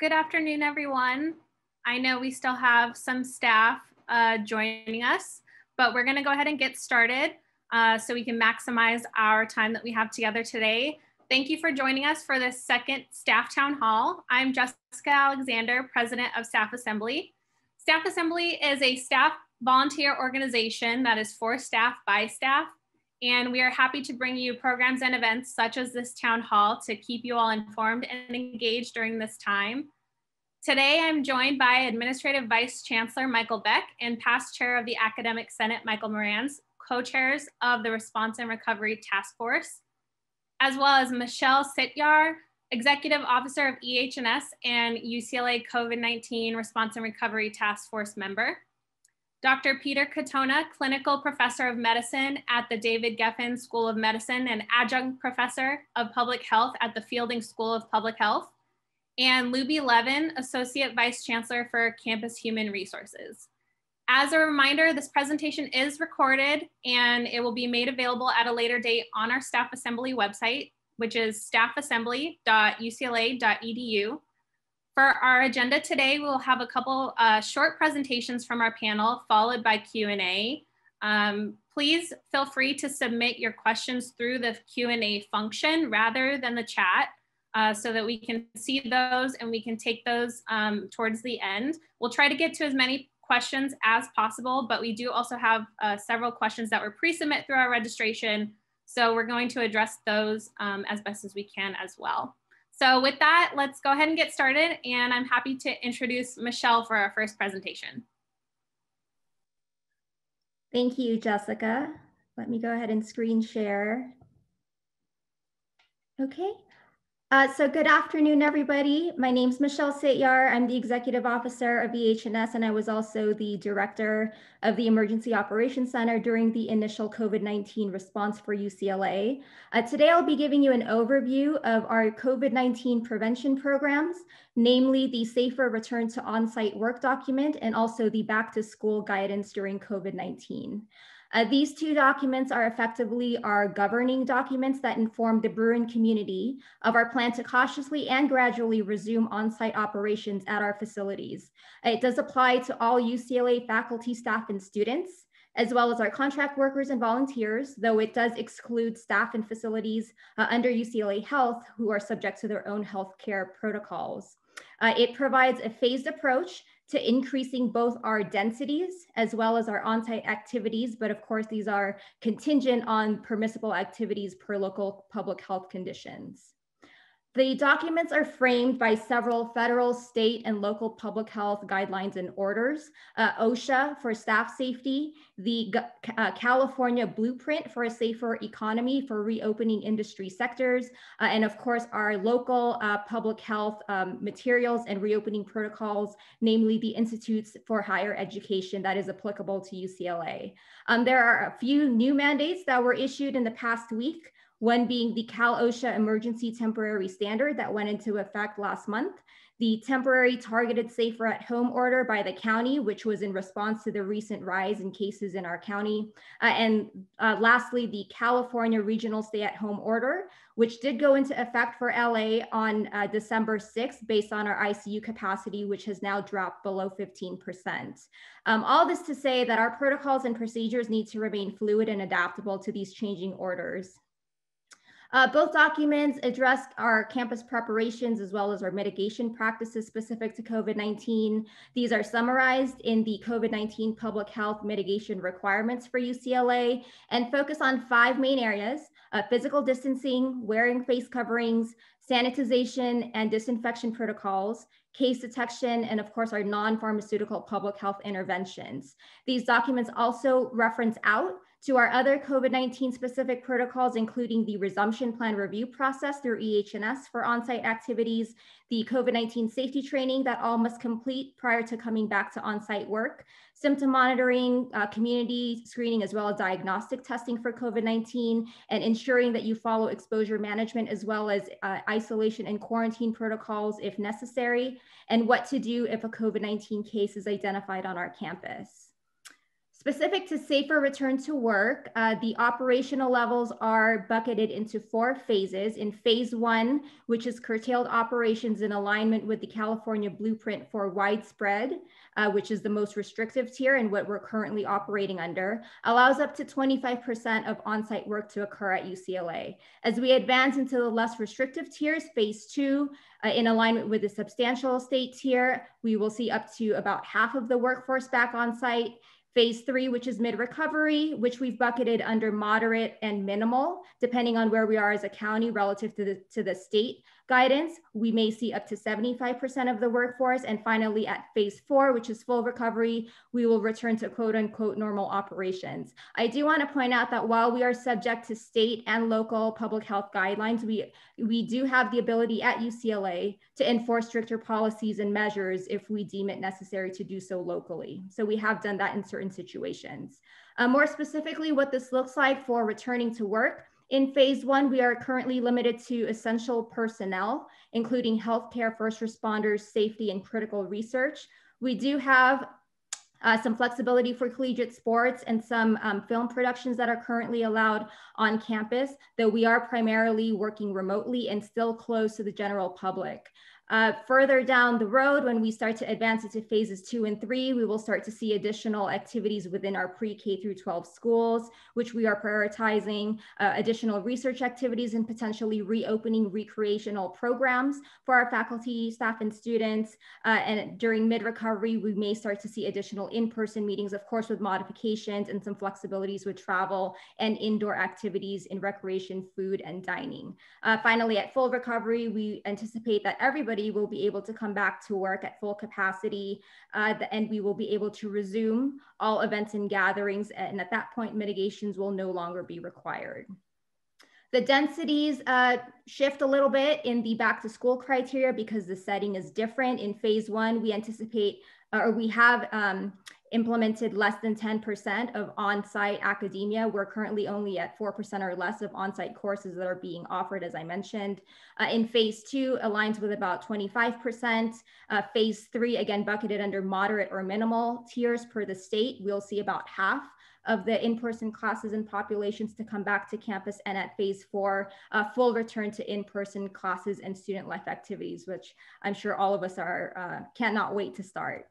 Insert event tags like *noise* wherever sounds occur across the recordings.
Good afternoon, everyone. I know we still have some staff uh, joining us, but we're gonna go ahead and get started uh, so we can maximize our time that we have together today. Thank you for joining us for this second Staff Town Hall. I'm Jessica Alexander, President of Staff Assembly. Staff Assembly is a staff volunteer organization that is for staff by staff and we are happy to bring you programs and events such as this town hall to keep you all informed and engaged during this time. Today, I'm joined by Administrative Vice Chancellor Michael Beck and past chair of the Academic Senate, Michael Meranze, co-chairs of the Response and Recovery Task Force, as well as Michelle Sityar, Executive Officer of EH&S and UCLA COVID-19 Response and Recovery Task Force member. Dr. Peter Katona, Clinical Professor of Medicine at the David Geffen School of Medicine and Adjunct Professor of Public Health at the Fielding School of Public Health. And Lubbe Levin, Associate Vice Chancellor for Campus Human Resources. As a reminder, this presentation is recorded and it will be made available at a later date on our Staff Assembly website, which is staffassembly.ucla.edu. For our agenda today, we'll have a couple uh, short presentations from our panel followed by Q&A. Um, please feel free to submit your questions through the Q&A function rather than the chat uh, so that we can see those and we can take those um, towards the end. We'll try to get to as many questions as possible, but we do also have uh, several questions that were pre-submit through our registration. So we're going to address those um, as best as we can as well. So with that, let's go ahead and get started. And I'm happy to introduce Michelle for our first presentation. Thank you, Jessica. Let me go ahead and screen share. Okay, uh, so good afternoon, everybody. My name is Michelle Sityar. I'm the Executive Officer of EH&S, and I was also the Director of the Emergency Operations Center during the initial COVID-19 response for UCLA. Uh, today, I'll be giving you an overview of our COVID-19 prevention programs, namely the Safer Return to On-Site Work document and also the Back to School guidance during COVID-19. Uh, these two documents are effectively our governing documents that inform the Bruin community of our plan to cautiously and gradually resume on-site operations at our facilities. It does apply to all UCLA faculty, staff, and students, as well as our contract workers and volunteers, though it does exclude staff and facilities uh, under UCLA Health who are subject to their own healthcare protocols. Uh, it provides a phased approach to increasing both our densities as well as our on-site activities. But of course, these are contingent on permissible activities per local public health conditions. The documents are framed by several federal, state, and local public health guidelines and orders. Uh, OSHA for staff safety, the uh, California Blueprint for a Safer Economy for reopening industry sectors, uh, and of course, our local uh, public health um, materials and reopening protocols, namely the Institutes for Higher Education that is applicable to UCLA. Um, there are a few new mandates that were issued in the past week one being the Cal OSHA Emergency Temporary Standard that went into effect last month, the temporary targeted safer at home order by the county, which was in response to the recent rise in cases in our county. Uh, and uh, lastly, the California Regional Stay at Home Order, which did go into effect for LA on uh, December 6th based on our ICU capacity, which has now dropped below 15%. Um, all this to say that our protocols and procedures need to remain fluid and adaptable to these changing orders. Uh, both documents address our campus preparations as well as our mitigation practices specific to COVID-19. These are summarized in the COVID-19 public health mitigation requirements for UCLA and focus on five main areas, uh, physical distancing, wearing face coverings, sanitization and disinfection protocols, case detection, and of course our non-pharmaceutical public health interventions. These documents also reference out to our other COVID-19 specific protocols, including the resumption plan review process through EH&S for on-site activities, the COVID-19 safety training that all must complete prior to coming back to on-site work, symptom monitoring, uh, community screening, as well as diagnostic testing for COVID-19, and ensuring that you follow exposure management as well as uh, isolation and quarantine protocols if necessary, and what to do if a COVID-19 case is identified on our campus. Specific to safer return to work, uh, the operational levels are bucketed into four phases. In phase one, which is curtailed operations in alignment with the California blueprint for widespread, uh, which is the most restrictive tier and what we're currently operating under, allows up to 25% of on-site work to occur at UCLA. As we advance into the less restrictive tiers, phase two, uh, in alignment with the substantial state tier, we will see up to about half of the workforce back on site. Phase three, which is mid-recovery, which we've bucketed under moderate and minimal, depending on where we are as a county relative to the, to the state guidance, we may see up to 75% of the workforce. And finally, at phase four, which is full recovery, we will return to quote unquote normal operations. I do want to point out that while we are subject to state and local public health guidelines, we, we do have the ability at UCLA to enforce stricter policies and measures if we deem it necessary to do so locally. So we have done that in certain situations. Uh, more specifically, what this looks like for returning to work, in phase one, we are currently limited to essential personnel, including healthcare, first responders, safety, and critical research. We do have uh, some flexibility for collegiate sports and some um, film productions that are currently allowed on campus, though we are primarily working remotely and still closed to the general public. Uh, further down the road, when we start to advance into phases two and three, we will start to see additional activities within our pre-K through 12 schools, which we are prioritizing uh, additional research activities and potentially reopening recreational programs for our faculty, staff, and students. Uh, and during mid-recovery, we may start to see additional in-person meetings, of course, with modifications and some flexibilities with travel and indoor activities in recreation, food, and dining. Uh, finally, at full recovery, we anticipate that everybody everybody will be able to come back to work at full capacity uh, and we will be able to resume all events and gatherings. And at that point, mitigations will no longer be required. The densities uh, shift a little bit in the back to school criteria because the setting is different. In phase one, we anticipate or we have um, implemented less than 10% of on-site academia. We're currently only at 4% or less of on-site courses that are being offered, as I mentioned. Uh, in phase two, aligns with about 25%. Uh, phase three, again, bucketed under moderate or minimal tiers per the state. We'll see about half of the in-person classes and populations to come back to campus and at phase four, full return to in-person classes and student life activities, which I'm sure all of us are uh, cannot wait to start.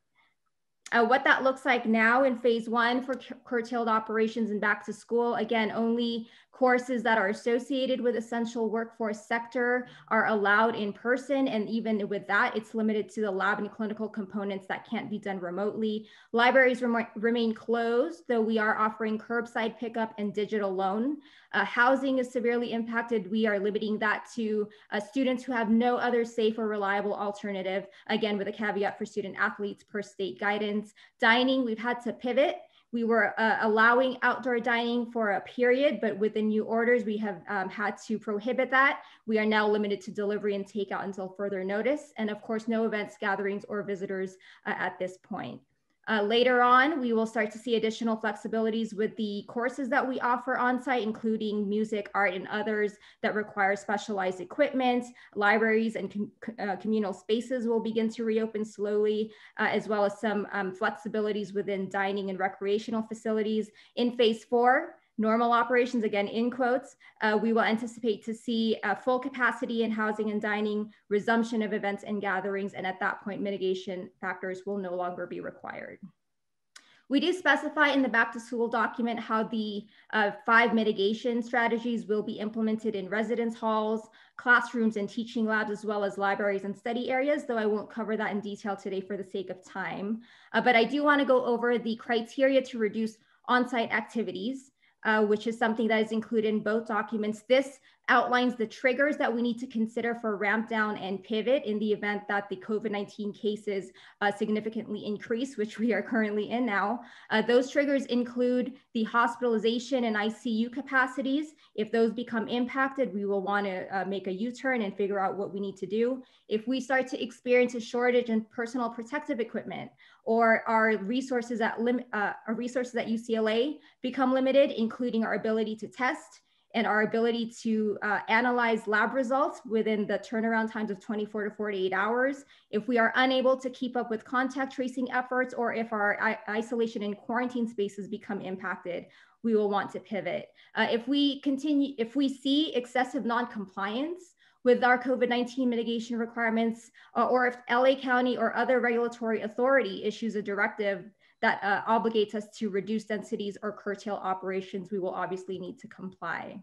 Uh, what that looks like now in phase one for curtailed operations and back to school, again, only Courses that are associated with essential workforce sector are allowed in person. And even with that, it's limited to the lab and clinical components that can't be done remotely. Libraries rem remain closed, though we are offering curbside pickup and digital loan. Uh, housing is severely impacted. We are limiting that to uh, students who have no other safe or reliable alternative, again, with a caveat for student athletes per state guidance. Dining, we've had to pivot we were uh, allowing outdoor dining for a period, but with the new orders, we have um, had to prohibit that. We are now limited to delivery and takeout until further notice. And of course, no events, gatherings, or visitors uh, at this point. Uh, later on, we will start to see additional flexibilities with the courses that we offer on site, including music, art, and others that require specialized equipment. Libraries and com uh, communal spaces will begin to reopen slowly, uh, as well as some um, flexibilities within dining and recreational facilities. In phase four, normal operations, again in quotes, uh, we will anticipate to see a full capacity in housing and dining, resumption of events and gatherings, and at that point, mitigation factors will no longer be required. We do specify in the back to school document how the uh, five mitigation strategies will be implemented in residence halls, classrooms and teaching labs, as well as libraries and study areas, though I won't cover that in detail today for the sake of time. Uh, but I do wanna go over the criteria to reduce on-site activities uh, which is something that is included in both documents. This outlines the triggers that we need to consider for ramp down and pivot in the event that the COVID-19 cases uh, significantly increase, which we are currently in now. Uh, those triggers include the hospitalization and ICU capacities. If those become impacted, we will want to uh, make a U-turn and figure out what we need to do. If we start to experience a shortage in personal protective equipment or our resources at, lim uh, our resources at UCLA become limited, including our ability to test, and our ability to uh, analyze lab results within the turnaround times of 24 to 48 hours. If we are unable to keep up with contact tracing efforts or if our isolation and quarantine spaces become impacted, we will want to pivot. Uh, if we continue, if we see excessive non-compliance with our COVID-19 mitigation requirements, uh, or if LA County or other regulatory authority issues a directive that uh, obligates us to reduce densities or curtail operations, we will obviously need to comply.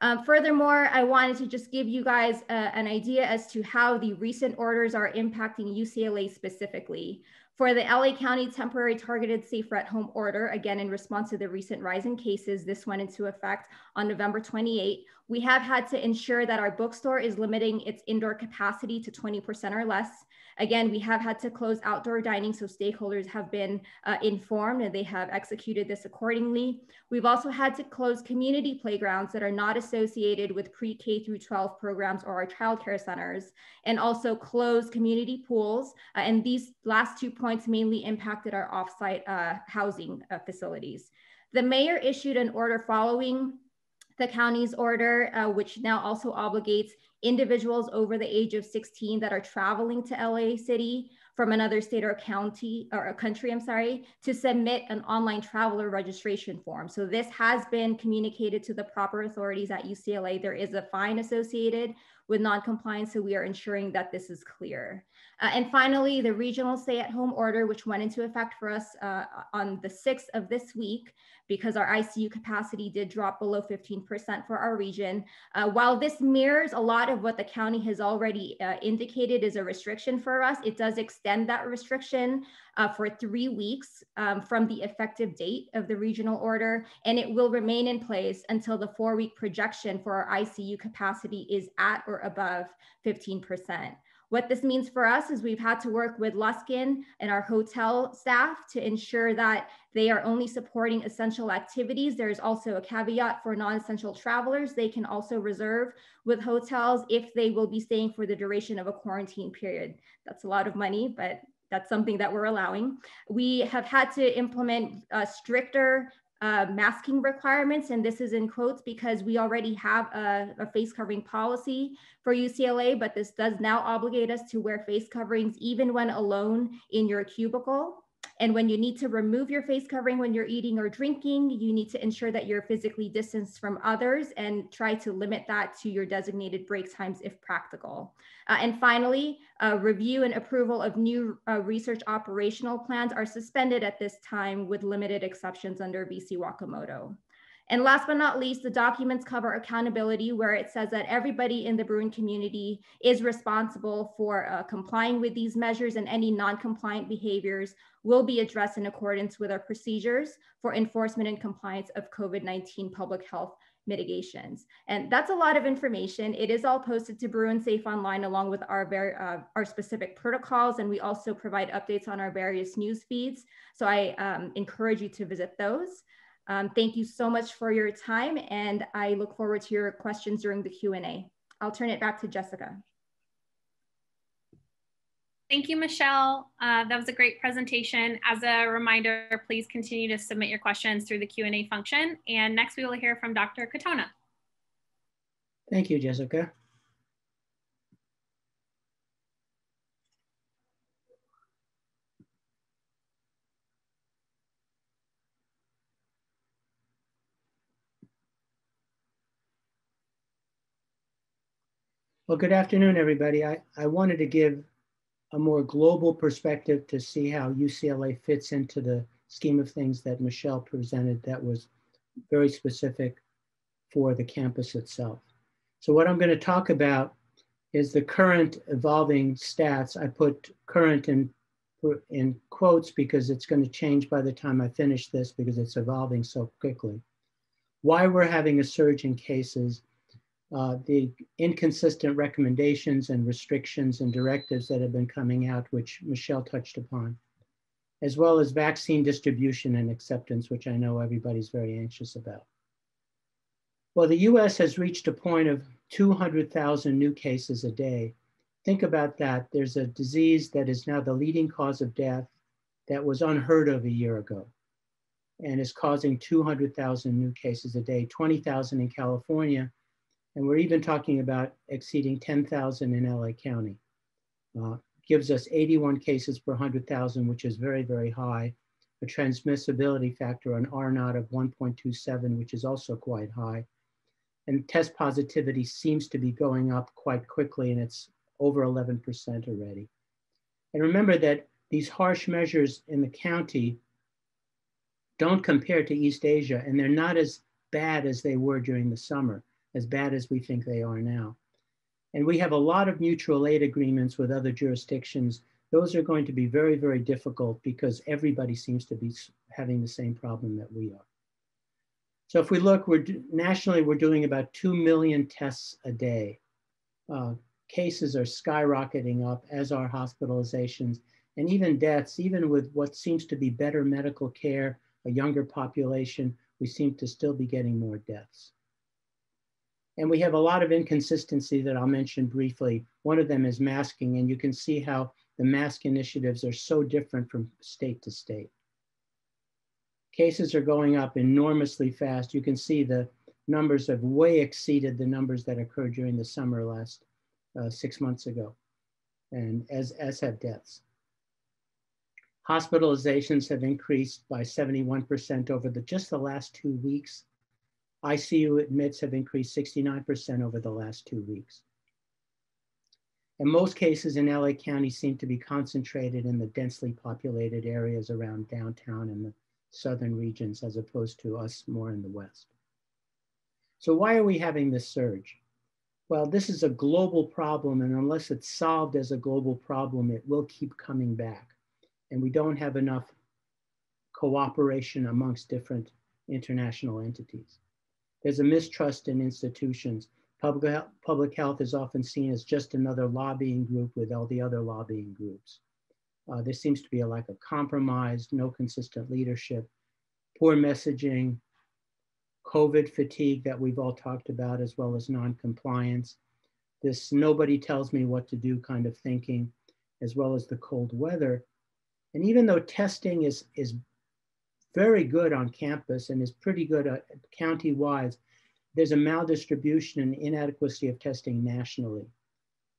Um, furthermore, I wanted to just give you guys uh, an idea as to how the recent orders are impacting UCLA specifically. For the LA County temporary targeted safer at home order, again, in response to the recent rise in cases, this went into effect on November 28. We have had to ensure that our bookstore is limiting its indoor capacity to 20% or less. Again, we have had to close outdoor dining, so stakeholders have been uh, informed and they have executed this accordingly. We've also had to close community playgrounds that are not associated with pre-K through 12 programs or our childcare centers, and also close community pools. Uh, and these last two points mainly impacted our offsite uh, housing uh, facilities. The mayor issued an order following the county's order, uh, which now also obligates individuals over the age of 16 that are traveling to LA City from another state or county or a country, I'm sorry, to submit an online traveler registration form. So this has been communicated to the proper authorities at UCLA. There is a fine associated with non-compliance, so we are ensuring that this is clear. Uh, and finally, the regional stay-at-home order, which went into effect for us uh, on the 6th of this week, because our ICU capacity did drop below 15% for our region. Uh, while this mirrors a lot of what the county has already uh, indicated is a restriction for us, it does extend that restriction uh, for three weeks um, from the effective date of the regional order, and it will remain in place until the four-week projection for our ICU capacity is at or above 15%. What this means for us is we've had to work with Luskin and our hotel staff to ensure that they are only supporting essential activities. There's also a caveat for non-essential travelers. They can also reserve with hotels if they will be staying for the duration of a quarantine period. That's a lot of money, but that's something that we're allowing. We have had to implement uh, stricter uh, masking requirements, and this is in quotes because we already have a, a, face covering policy for UCLA, but this does now obligate us to wear face coverings even when alone in your cubicle. And when you need to remove your face covering when you're eating or drinking, you need to ensure that you're physically distanced from others and try to limit that to your designated break times if practical. Uh, and finally, uh, review and approval of new uh, research operational plans are suspended at this time with limited exceptions under VC Wakimoto. And last but not least, the documents cover accountability, where it says that everybody in the Bruin community is responsible for uh, complying with these measures and any non-compliant behaviors will be addressed in accordance with our procedures for enforcement and compliance of COVID-19 public health mitigations. And that's a lot of information. It is all posted to Bruin Safe Online along with our, very, uh, our specific protocols. And we also provide updates on our various news feeds. So I um, encourage you to visit those. Um, thank you so much for your time and I look forward to your questions during the Q&A. I'll turn it back to Jessica. Thank you, Michelle. Uh, that was a great presentation. As a reminder, please continue to submit your questions through the Q&A function. And next we will hear from Dr. Katona. Thank you, Jessica. Well, good afternoon, everybody. I, I wanted to give a more global perspective to see how UCLA fits into the scheme of things that Michelle presented that was very specific for the campus itself. So what I'm gonna talk about is the current evolving stats. I put current in, in quotes because it's gonna change by the time I finish this because it's evolving so quickly. Why we're having a surge in cases uh, the inconsistent recommendations and restrictions and directives that have been coming out, which Michelle touched upon, as well as vaccine distribution and acceptance, which I know everybody's very anxious about. Well, the US has reached a point of 200,000 new cases a day. Think about that. There's a disease that is now the leading cause of death that was unheard of a year ago. and is causing 200,000 new cases a day, 20,000 in California, and we're even talking about exceeding 10,000 in LA County. Uh, gives us 81 cases per 100,000, which is very, very high. A transmissibility factor on R naught of 1.27, which is also quite high. And test positivity seems to be going up quite quickly, and it's over 11% already. And remember that these harsh measures in the county don't compare to East Asia, and they're not as bad as they were during the summer, as bad as we think they are now. And we have a lot of mutual aid agreements with other jurisdictions. Those are going to be very, very difficult because everybody seems to be having the same problem that we are. So if we look, we're nationally, we're doing about 2 million tests a day. Uh, cases are skyrocketing up, as are hospitalizations and even deaths, even with what seems to be better medical care, a younger population, we seem to still be getting more deaths. And we have a lot of inconsistency that I'll mention briefly. One of them is masking, and you can see how the mask initiatives are so different from state to state. Cases are going up enormously fast. You can see the numbers have way exceeded the numbers that occurred during the summer last uh, six months ago, and as, as have deaths. Hospitalizations have increased by 71% over the, just the last two weeks. ICU admits have increased 69% over the last two weeks. And most cases in LA County seem to be concentrated in the densely populated areas around downtown and the southern regions as opposed to us more in the west. So why are we having this surge? Well, this is a global problem and unless it's solved as a global problem, it will keep coming back. And we don't have enough cooperation amongst different international entities. There's a mistrust in institutions. Public, public health is often seen as just another lobbying group with all the other lobbying groups. Uh, there seems to be a lack of compromise, no consistent leadership, poor messaging, COVID fatigue that we've all talked about, as well as non-compliance, this nobody tells me what to do kind of thinking, as well as the cold weather. And even though testing is, is very good on campus and is pretty good at county-wide, there's a maldistribution and inadequacy of testing nationally.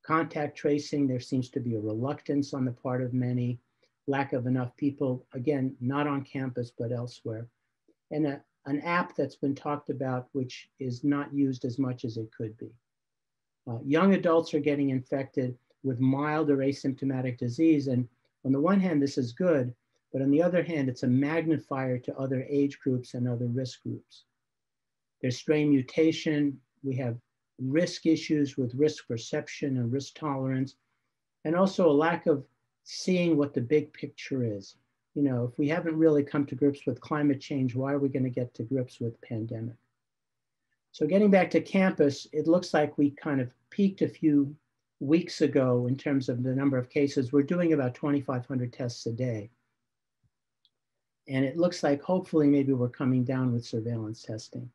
Contact tracing, there seems to be a reluctance on the part of many, lack of enough people, again, not on campus, but elsewhere. And a, an app that's been talked about, which is not used as much as it could be. Uh, young adults are getting infected with mild or asymptomatic disease. And on the one hand, this is good, but on the other hand, it's a magnifier to other age groups and other risk groups. There's strain mutation. We have risk issues with risk perception and risk tolerance, and also a lack of seeing what the big picture is. You know, if we haven't really come to grips with climate change, why are we going to get to grips with pandemic? So getting back to campus, it looks like we kind of peaked a few weeks ago in terms of the number of cases. We're doing about 2,500 tests a day. And it looks like hopefully maybe we're coming down with surveillance testing.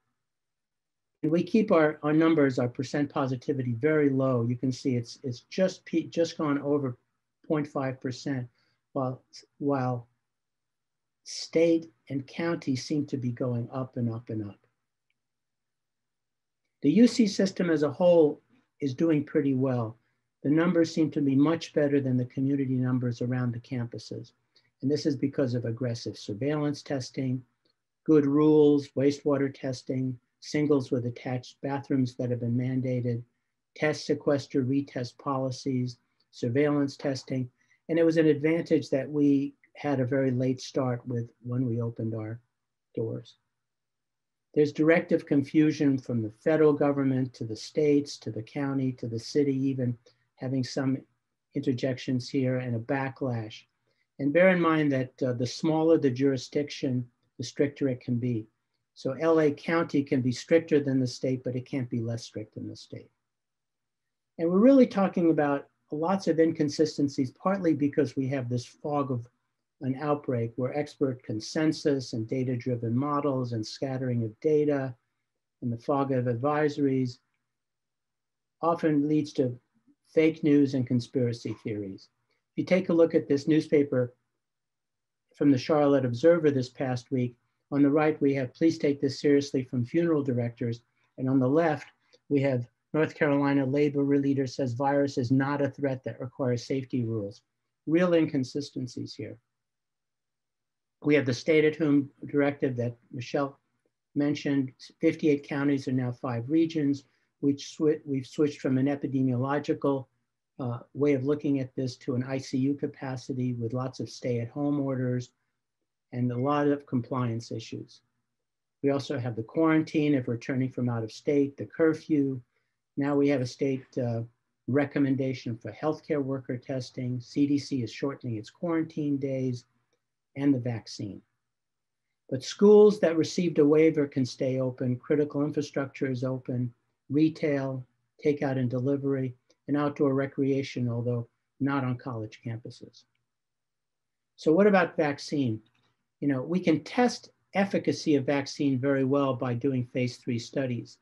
And we keep our, our numbers, our percent positivity very low. You can see it's, it's just, just gone over 0.5% while, while state and county seem to be going up and up and up. The UC system as a whole is doing pretty well. The numbers seem to be much better than the community numbers around the campuses. And this is because of aggressive surveillance testing, good rules, wastewater testing, singles with attached bathrooms that have been mandated, test, sequester, retest policies, surveillance testing. And it was an advantage that we had a very late start with when we opened our doors. There's directive confusion from the federal government to the states, to the county, to the city, even having some interjections here and a backlash. And bear in mind that uh, the smaller the jurisdiction, the stricter it can be. So LA County can be stricter than the state, but it can't be less strict than the state. And we're really talking about lots of inconsistencies, partly because we have this fog of an outbreak where expert consensus and data-driven models and scattering of data and the fog of advisories often leads to fake news and conspiracy theories. If you take a look at this newspaper from the Charlotte Observer this past week, On the right, we have please take this seriously from funeral directors. And on the left, we have North Carolina labor leader says virus is not a threat that requires safety rules. Real inconsistencies here. We have the stay at home directive that Michelle mentioned. 58 counties are now five regions. Sw we've switched from an epidemiological uh, way of looking at this to an ICU capacity with lots of stay at home orders and a lot of compliance issues. We also have the quarantine if returning from out of state, the curfew. Now we have a state uh, recommendation for healthcare worker testing. CDC is shortening its quarantine days and the vaccine. But schools that received a waiver can stay open, critical infrastructure is open, retail, takeout and delivery, and outdoor recreation, although not on college campuses. So what about vaccine? You know, we can test efficacy of vaccine very well by doing phase three studies,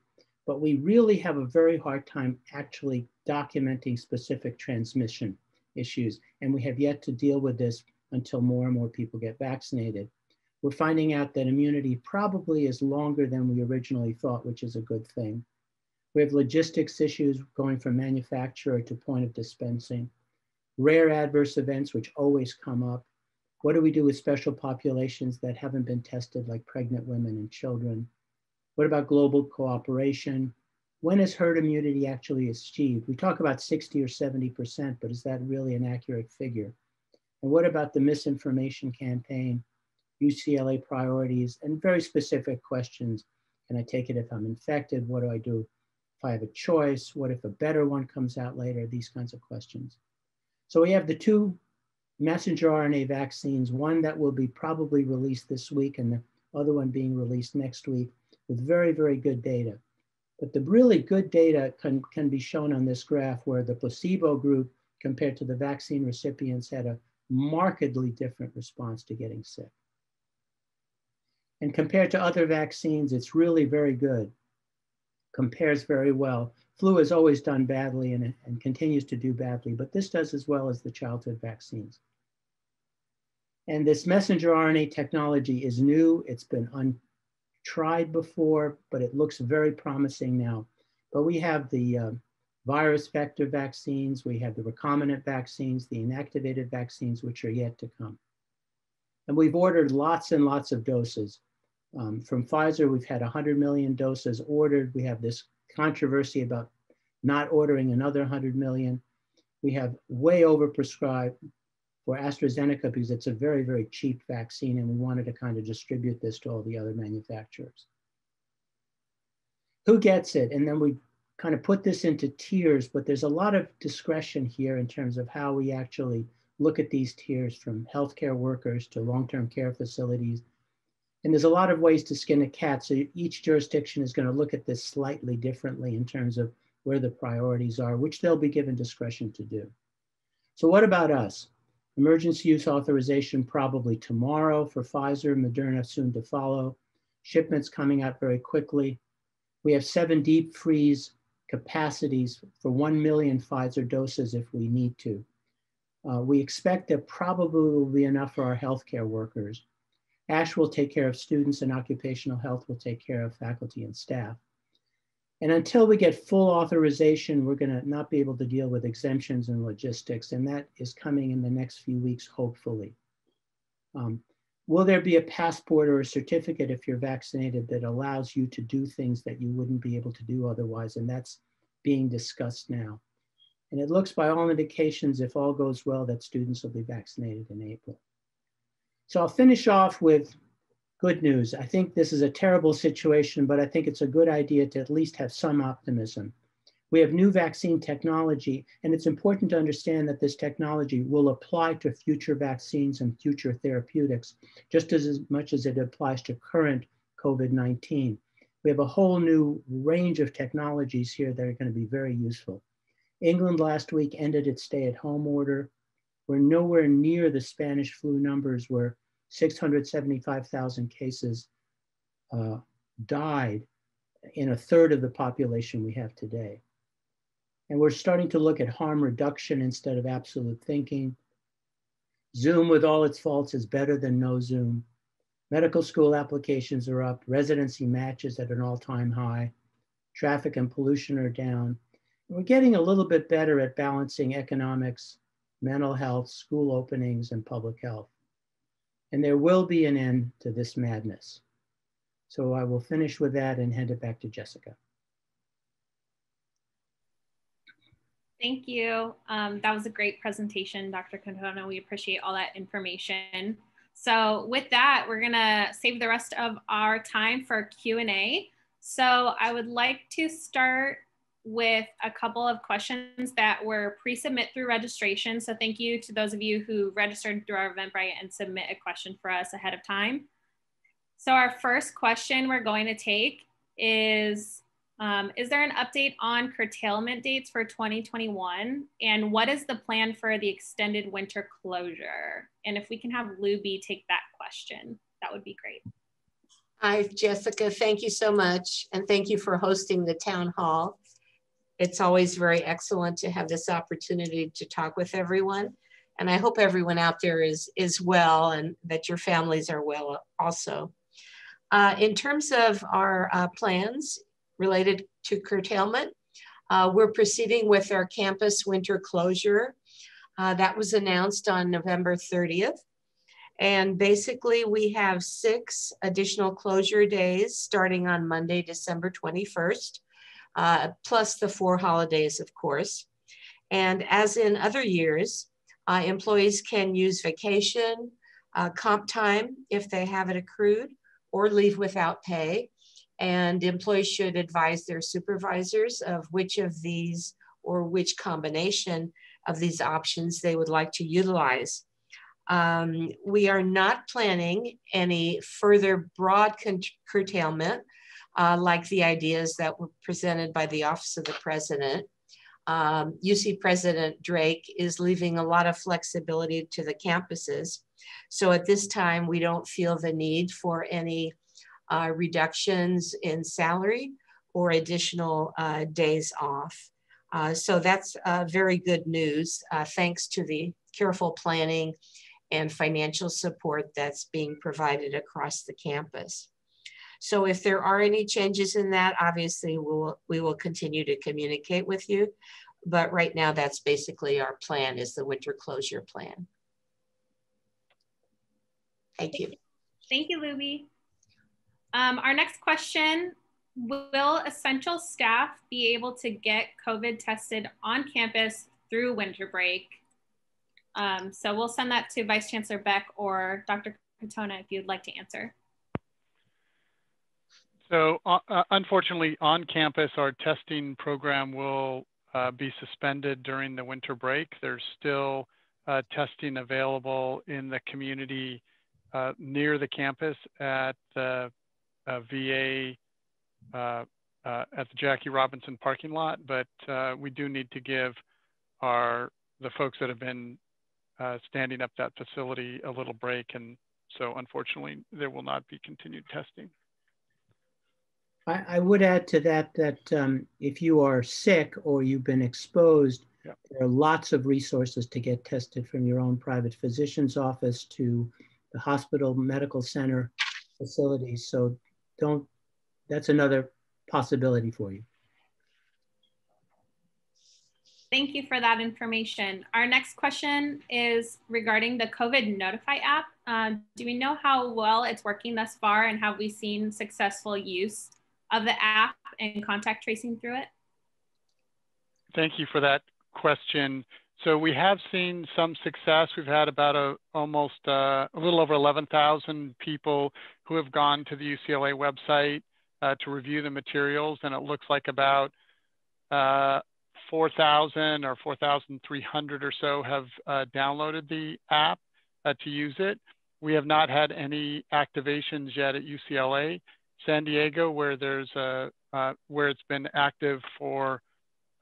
but we really have a very hard time actually documenting specific transmission issues. And we have yet to deal with this until more and more people get vaccinated. We're finding out that immunity probably is longer than we originally thought, which is a good thing. We have logistics issues going from manufacturer to point of dispensing, rare adverse events, which always come up. What do we do with special populations that haven't been tested, like pregnant women and children? What about global cooperation? When is herd immunity actually achieved? We talk about 60 or 70%, but is that really an accurate figure? And what about the misinformation campaign, UCLA priorities, and very specific questions? Can I take it if I'm infected? What do I do if I have a choice? What if a better one comes out later? These kinds of questions. So we have the two messenger RNA vaccines, one that will be probably released this week and the other one being released next week with very, very good data. But the really good data can, can be shown on this graph where the placebo group compared to the vaccine recipients had a markedly different response to getting sick. And compared to other vaccines, it's really very good, compares very well. Flu has always done badly and, and continues to do badly, but this does as well as the childhood vaccines. And this messenger RNA technology is new. It's been untried before, but it looks very promising now. But we have the uh, virus vector vaccines, we have the recombinant vaccines, the inactivated vaccines, which are yet to come. And we've ordered lots and lots of doses. Um, from Pfizer, we've had 100 million doses ordered. We have this controversy about not ordering another 100 million. We have way overprescribed for AstraZeneca because it's a very, very cheap vaccine and we wanted to kind of distribute this to all the other manufacturers. Who gets it? And then we kind of put this into tiers, but there's a lot of discretion here in terms of how we actually look at these tiers from healthcare workers to long-term care facilities. And there's a lot of ways to skin a cat. So each jurisdiction is gonna look at this slightly differently in terms of where the priorities are, which they'll be given discretion to do. So what about us? Emergency use authorization probably tomorrow for Pfizer, Moderna soon to follow. Shipments coming out very quickly. We have seven deep freeze capacities for 1 million Pfizer doses if we need to. Uh, we expect that probably will be enough for our healthcare workers. Ashe will take care of students and occupational health will take care of faculty and staff. And until we get full authorization, we're gonna not be able to deal with exemptions and logistics, and that is coming in the next few weeks, hopefully. Um, will there be a passport or a certificate if you're vaccinated that allows you to do things that you wouldn't be able to do otherwise? And that's being discussed now. And it looks by all indications, if all goes well, that students will be vaccinated in April. So I'll finish off with good news. I think this is a terrible situation, but I think it's a good idea to at least have some optimism. We have new vaccine technology, and it's important to understand that this technology will apply to future vaccines and future therapeutics, just as much as it applies to current COVID-19. We have a whole new range of technologies here that are gonna be very useful. England last week ended its stay-at-home order. We're nowhere near the Spanish flu numbers where 675,000 cases uh, died in a third of the population we have today. And we're starting to look at harm reduction instead of absolute thinking. Zoom with all its faults is better than no Zoom. Medical school applications are up, residency matches at an all-time high, traffic and pollution are down. We're getting a little bit better at balancing economics, mental health, school openings, and public health. And there will be an end to this madness. So I will finish with that and hand it back to Jessica. Thank you. Um, that was a great presentation, Dr. Katona. We appreciate all that information. So with that, we're gonna save the rest of our time for Q&A. So I would like to start with a couple of questions that were pre-submit through registration. So thank you to those of you who registered through our Eventbrite and submit a question for us ahead of time. So our first question we're going to take is, um, is there an update on curtailment dates for 2021? And what is the plan for the extended winter closure? And if we can have Lubbe take that question, that would be great. Hi, Jessica. Thank you so much. And thank you for hosting the town hall. It's always very excellent to have this opportunity to talk with everyone. And I hope everyone out there is, is well and that your families are well also. Uh, in terms of our uh, plans related to curtailment. Uh, we're proceeding with our campus winter closure. Uh, that was announced on November 30th. And basically we have six additional closure days starting on Monday, December 21st, uh, plus the four holidays, of course. And as in other years, uh, employees can use vacation, uh, comp time if they have it accrued, or leave without pay and employees should advise their supervisors of which of these or which combination of these options they would like to utilize. Um, we are not planning any further broad curtailment uh, like the ideas that were presented by the Office of the President. Um, UC President Drake is leaving a lot of flexibility to the campuses. So at this time, we don't feel the need for any uh, reductions in salary or additional uh, days off. Uh, so that's uh, very good news, uh, thanks to the careful planning and financial support that's being provided across the campus. So if there are any changes in that, obviously we'll, we will continue to communicate with you. But right now, that's basically our plan is the winter closure plan. Thank you. Thank you, Lubbe. Um, our next question, will essential staff be able to get COVID tested on campus through winter break? Um, so we'll send that to Vice Chancellor Beck or Dr. Katona if you'd like to answer. So uh, uh, unfortunately on campus, our testing program will uh, be suspended during the winter break. There's still uh, testing available in the community uh, near the campus at the uh, VA at the Jackie Robinson parking lot, but we do need to give our the folks that have been standing up that facility a little break, and so unfortunately there will not be continued testing. I, I would add to that that um, if you are sick or you've been exposed, yep. there are lots of resources to get tested from your own private physician's office to the hospital medical center facilities. So don't, that's another possibility for you. Thank you for that information. Our next question is regarding the COVID Notify app. Uh, do we know how well it's working thus far and have we seen successful use of the app and contact tracing through it? Thank you for that question. So we have seen some success. We've had about a almost uh, a little over 11,000 people who have gone to the UCLA website uh, to review the materials, and it looks like about uh, 4,000 or 4,300 or so have uh, downloaded the app uh, to use it. We have not had any activations yet at UCLA. San Diego, where there's a uh, where it's been active for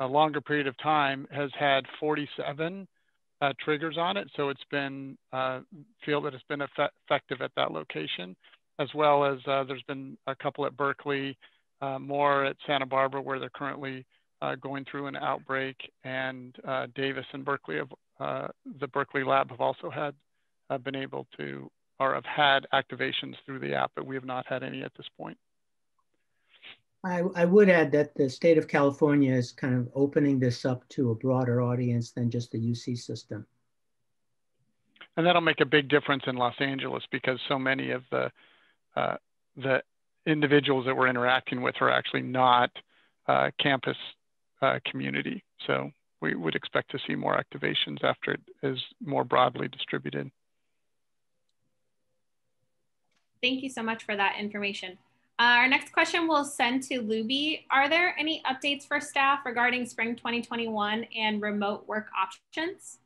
a longer period of time has had 47 uh, triggers on it. So it's been, uh, feel that it's been eff effective at that location, as well as uh, there's been a couple at Berkeley, uh, more at Santa Barbara where they're currently uh, going through an outbreak and Davis and Berkeley, have, the Berkeley lab have also had, been able to or have had activations through the app, but we have not had any at this point. I, I would add that the state of California is kind of opening this up to a broader audience than just the UC system. And that'll make a big difference in Los Angeles because so many of the uh, the individuals that we're interacting with are actually not uh, campus uh, community. So we would expect to see more activations after it is more broadly distributed. Thank you so much for that information. Uh, our next question will send to Lubbe. Are there any updates for staff regarding spring 2021 and remote work options?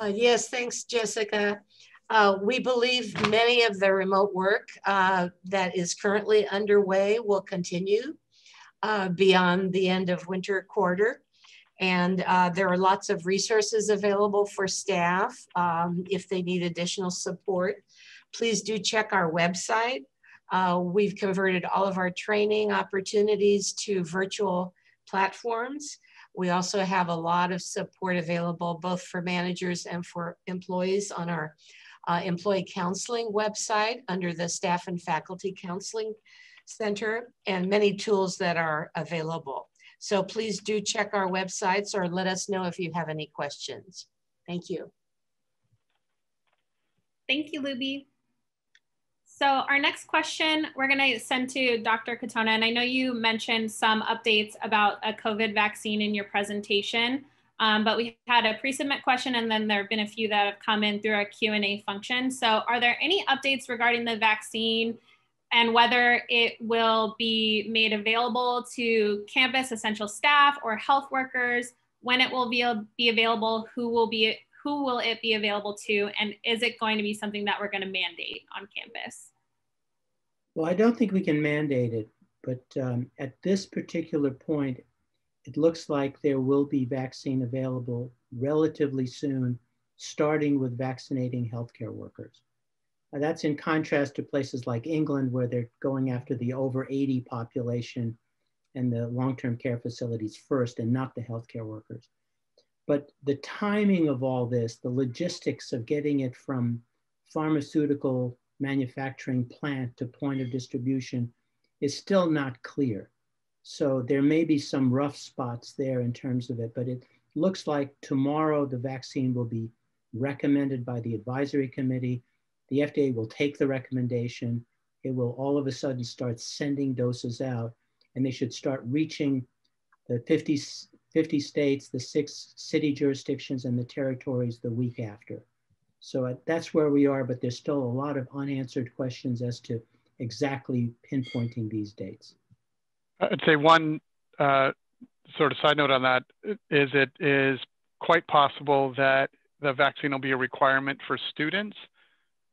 Uh, yes, thanks, Jessica. Uh, we believe many of the remote work uh, that is currently underway will continue uh, beyond the end of winter quarter. And uh, there are lots of resources available for staff um, if they need additional support. Please do check our website. Uh, we've converted all of our training opportunities to virtual platforms. We also have a lot of support available both for managers and for employees on our uh, employee counseling website under the staff and faculty counseling center and many tools that are available. So please do check our websites or let us know if you have any questions. Thank you. Thank you, Lubbe. So our next question we're going to send to Dr. Katona, and I know you mentioned some updates about a COVID vaccine in your presentation, um, but we had a pre-submit question and then there have been a few that have come in through our Q&A function. So are there any updates regarding the vaccine and whether it will be made available to campus essential staff or health workers, when it will be, be available, who will be who will it be available to, and is it going to be something that we're going to mandate on campus? Well, I don't think we can mandate it, but um, at this particular point, it looks like there will be vaccine available relatively soon, starting with vaccinating healthcare workers. That's in contrast to places like England, where they're going after the over 80 population and the long-term care facilities first and not the healthcare workers. But the timing of all this, the logistics of getting it from pharmaceutical manufacturing plant to point of distribution is still not clear. So there may be some rough spots there in terms of it, but it looks like tomorrow the vaccine will be recommended by the advisory committee the FDA will take the recommendation. It will all of a sudden start sending doses out, and they should start reaching the 50, 50 states, the six city jurisdictions, and the territories the week after. So uh, that's where we are, but there's still a lot of unanswered questions as to exactly pinpointing these dates. I'd say one uh, sort of side note on that is it is quite possible that the vaccine will be a requirement for students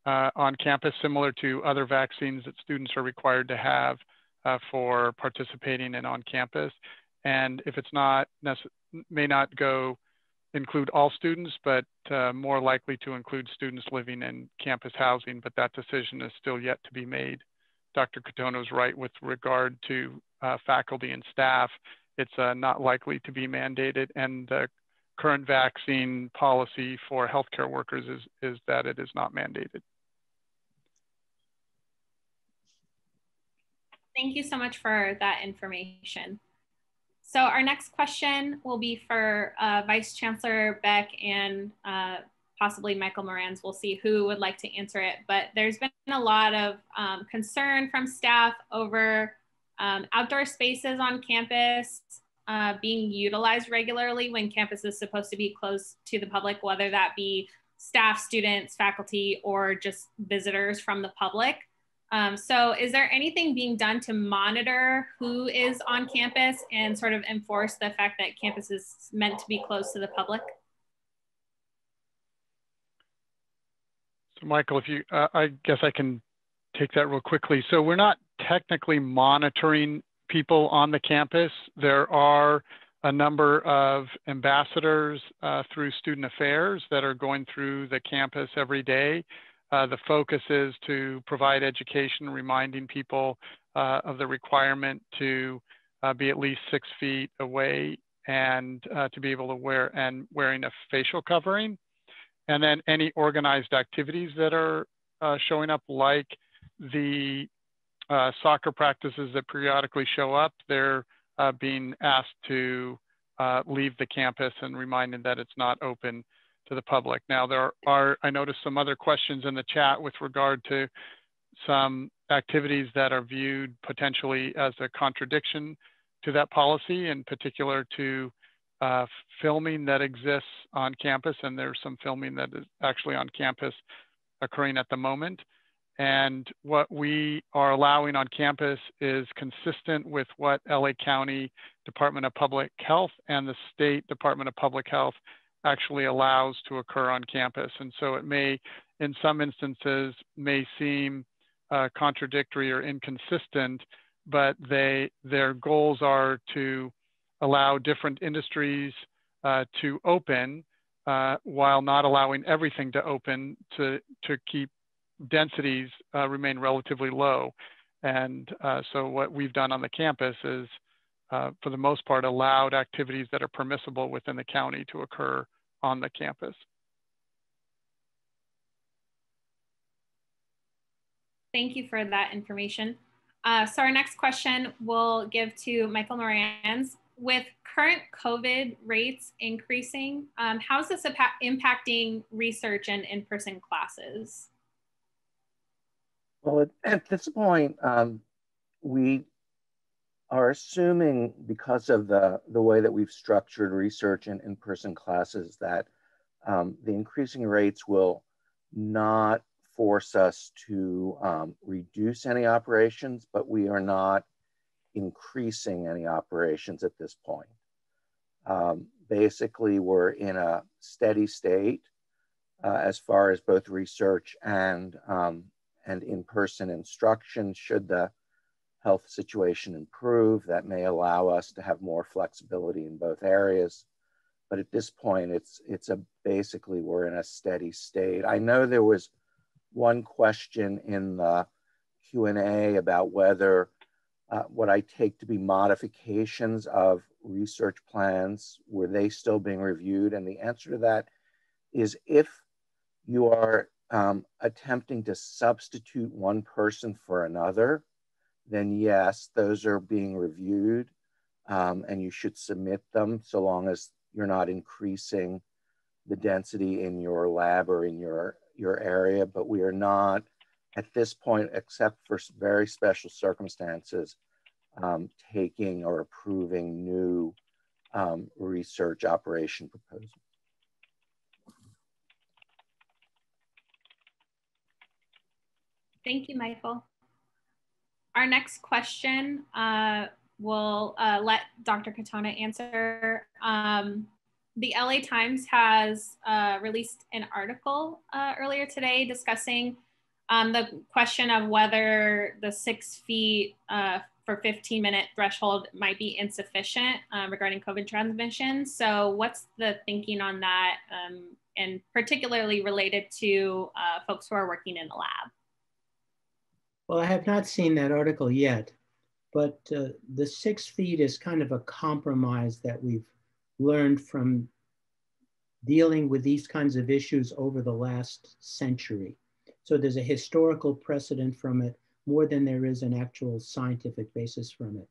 uh, on campus, similar to other vaccines that students are required to have uh, for participating in on campus. And if it's not, may not go include all students, but uh, more likely to include students living in campus housing, but that decision is still yet to be made. Dr. Katona is right with regard to uh, faculty and staff. It's uh, not likely to be mandated, and the current vaccine policy for healthcare workers is, is that it is not mandated. Thank you so much for that information. So our next question will be for uh, Vice Chancellor Beck and uh, possibly Michael Meranze. We'll see who would like to answer it. But there's been a lot of um, concern from staff over um, outdoor spaces on campus uh, being utilized regularly when campus is supposed to be closed to the public, whether that be staff, students, faculty, or just visitors from the public. Um, so is there anything being done to monitor who is on campus and sort of enforce the fact that campus is meant to be closed to the public? So Michael, if you, uh, I guess I can take that real quickly. So we're not technically monitoring people on the campus. There are a number of ambassadors uh, through student affairs that are going through the campus every day uh, the focus is to provide education, reminding people uh, of the requirement to uh, be at least six feet away and uh, to be able to wear and wearing a facial covering. and then any organized activities that are uh, showing up, like the soccer practices that periodically show up, they're being asked to leave the campus and reminded that it's not open to the public. Now there are, I noticed some other questions in the chat with regard to some activities that are viewed potentially as a contradiction to that policy, in particular to uh, filming that exists on campus, and there's some filming that is actually on campus occurring at the moment. And what we are allowing on campus is consistent with what LA County Department of Public Health and the State Department of Public Health actually allows to occur on campus. And so it may, in some instances, may seem uh, contradictory or inconsistent, but they their goals are to allow different industries uh, to open uh, while not allowing everything to open to to keep densities uh, remain relatively low. And uh, so what we've done on the campus is, uh, for the most part, allowed activities that are permissible within the county to occur on the campus. Thank you for that information. Uh, so our next question we'll give to Michael Meranze. With current COVID rates increasing, um, how's this impacting research and in-person classes? Well, at, at this point, um, we are assuming because of the, the way that we've structured research and in-person classes that um, the increasing rates will not force us to um, reduce any operations, but we are not increasing any operations at this point. Um, basically, we're in a steady state uh, as far as both research and, um, and in-person instruction. Should the health situation improve, that may allow us to have more flexibility in both areas. But at this point, it's, it's a basically we're in a steady state. I know there was one question in the Q&A about whether uh, what I take to be modifications of research plans, were they still being reviewed? And the answer to that is if you are um, attempting to substitute one person for another, then yes, those are being reviewed um, and you should submit them so long as you're not increasing the density in your lab or in your your area, but we are not at this point, except for very special circumstances, um, taking or approving new um, research operation proposals. Thank you, Michael. Our next question uh, will uh, let Dr. Katona answer. Um, the LA Times has uh, released an article uh, earlier today discussing um, the question of whether the six feet uh, for 15 minute threshold might be insufficient um, regarding COVID transmission. So, what's the thinking on that, um, and particularly related to uh, folks who are working in the lab? Well, I have not seen that article yet, but uh, the six feet is kind of a compromise that we've learned from dealing with these kinds of issues over the last century. So there's a historical precedent from it more than there is an actual scientific basis from it.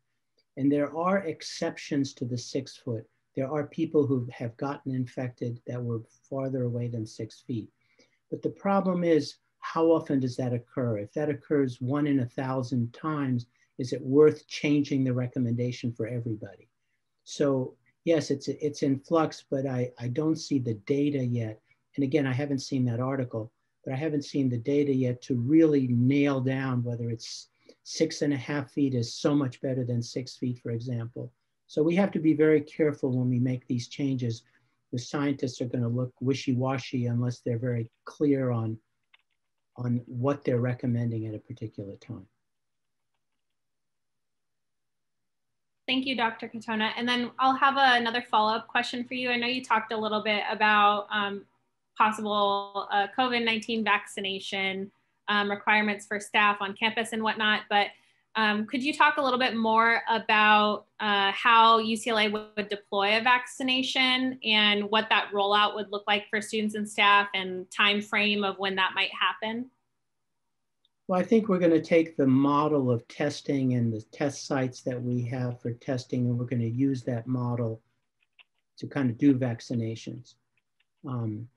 And there are exceptions to the six foot. There are people who have gotten infected that were farther away than six feet. But the problem is, how often does that occur? If that occurs one in a thousand times, is it worth changing the recommendation for everybody? So yes, it's it's in flux, but I, I don't see the data yet. And again, I haven't seen that article, but I haven't seen the data yet to really nail down whether it's six and a half feet is so much better than six feet, for example. So we have to be very careful when we make these changes. The scientists are going to look wishy-washy unless they're very clear on, on what they're recommending at a particular time. Thank you, Dr. Katona. And then I'll have a, another follow-up question for you. I know you talked a little bit about um, possible uh, COVID-19 vaccination um, requirements for staff on campus and whatnot, but Um, could you talk a little bit more about uh, how UCLA would deploy a vaccination and what that rollout would look like for students and staff and time frame of when that might happen? Well, I think we're going to take the model of testing and the test sites that we have for testing, and we're going to use that model to kind of do vaccinations. Um,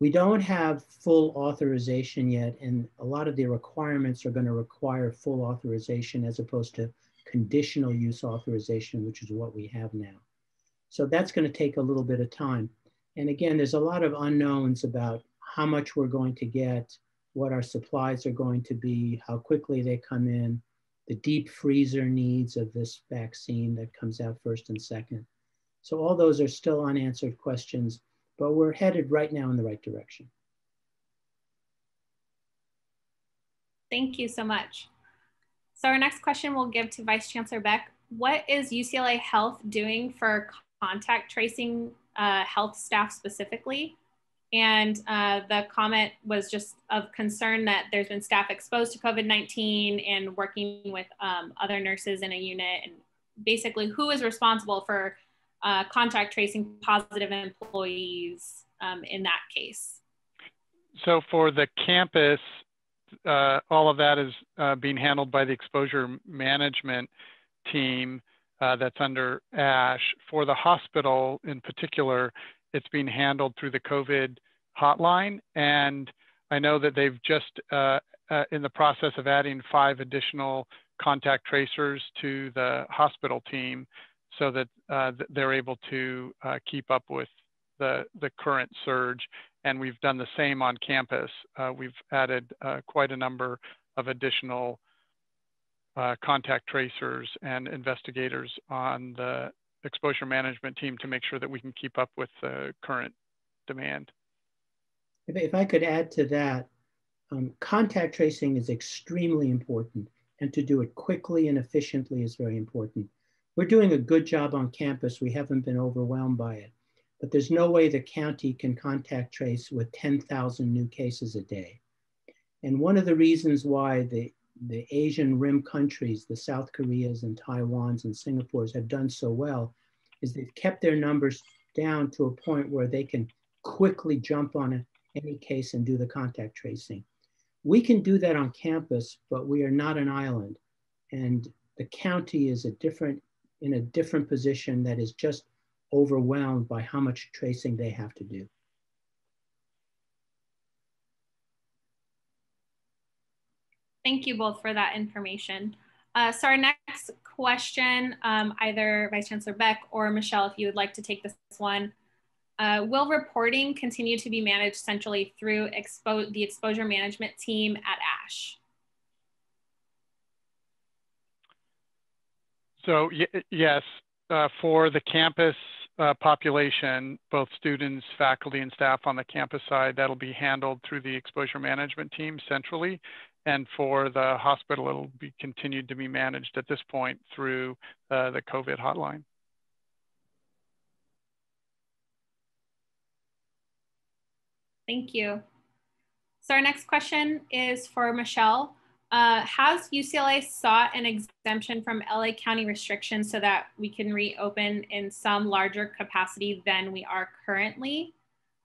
we don't have full authorization yet, and a lot of the requirements are going to require full authorization as opposed to conditional use authorization, which is what we have now. So that's going to take a little bit of time. And again, there's a lot of unknowns about how much we're going to get, what our supplies are going to be, how quickly they come in, the deep freezer needs of this vaccine that comes out first and second. So all those are still unanswered questions but we're headed right now in the right direction. Thank you so much. So our next question we'll give to Vice Chancellor Beck. What is UCLA Health doing for contact tracing uh, health staff specifically? And uh, the comment was just of concern that there's been staff exposed to COVID-19 and working with um, other nurses in a unit and basically who is responsible for uh, contact tracing positive employees um, in that case? So for the campus, uh, all of that is uh, being handled by the exposure management team uh, that's under Ashe. For the hospital in particular, it's being handled through the COVID hotline. And I know that they've just uh, uh, in the process of adding five additional contact tracers to the hospital team so that uh, they're able to uh, keep up with the, the current surge. And we've done the same on campus. Uh, we've added uh, quite a number of additional uh, contact tracers and investigators on the exposure management team to make sure that we can keep up with the current demand. If, if I could add to that, um, contact tracing is extremely important and to do it quickly and efficiently is very important. We're doing a good job on campus. We haven't been overwhelmed by it, but there's no way the county can contact trace with 10,000 new cases a day. And one of the reasons why the, the Asian rim countries, the South Koreas and Taiwans and Singapores have done so well is they've kept their numbers down to a point where they can quickly jump on a, any case and do the contact tracing. We can do that on campus, but we are not an island. And the county is a different in a different position that is just overwhelmed by how much tracing they have to do. Thank you both for that information. Uh, so our next question, um, either Vice Chancellor Beck or Michelle, if you would like to take this one. Uh, will reporting continue to be managed centrally through expo the exposure management team at Ashe? So yes, uh, for the campus uh, population, both students, faculty, and staff on the campus side, that'll be handled through the exposure management team centrally. And for the hospital, it'll be continued to be managed at this point through uh, the COVID hotline. Thank you. So our next question is for Michelle. Uh, has UCLA sought an exemption from LA County restrictions so that we can reopen in some larger capacity than we are currently?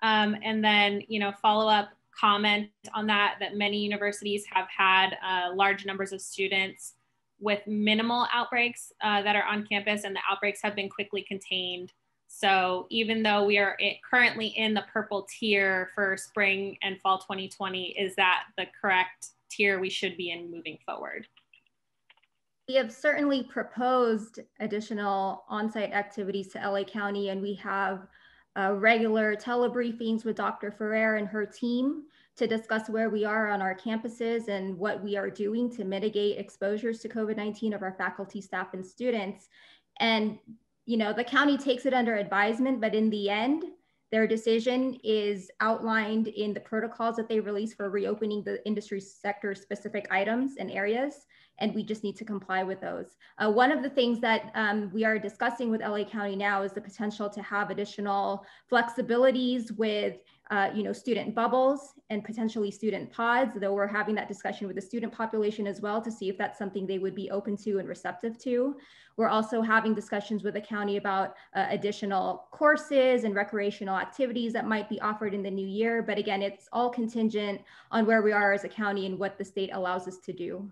Um, and then, you know, follow up comment on that, that many universities have had uh, large numbers of students with minimal outbreaks uh, that are on campus and the outbreaks have been quickly contained. So even though we are currently in the purple tier for spring and fall 2020, is that the correct tier we should be in moving forward. We have certainly proposed additional on-site activities to LA County and we have uh, regular telebriefings with Dr. Ferrer and her team to discuss where we are on our campuses and what we are doing to mitigate exposures to COVID-19 of our faculty, staff, and students. And, you know, the county takes it under advisement, but in the end, Their decision is outlined in the protocols that they release for reopening the industry sector specific items and areas, and we just need to comply with those. Uh, one of the things that um, we are discussing with LA County now is the potential to have additional flexibilities with uh, you know, student bubbles and potentially student pods, though we're having that discussion with the student population as well to see if that's something they would be open to and receptive to. We're also having discussions with the county about uh, additional courses and recreational activities that might be offered in the new year. But again, it's all contingent on where we are as a county and what the state allows us to do.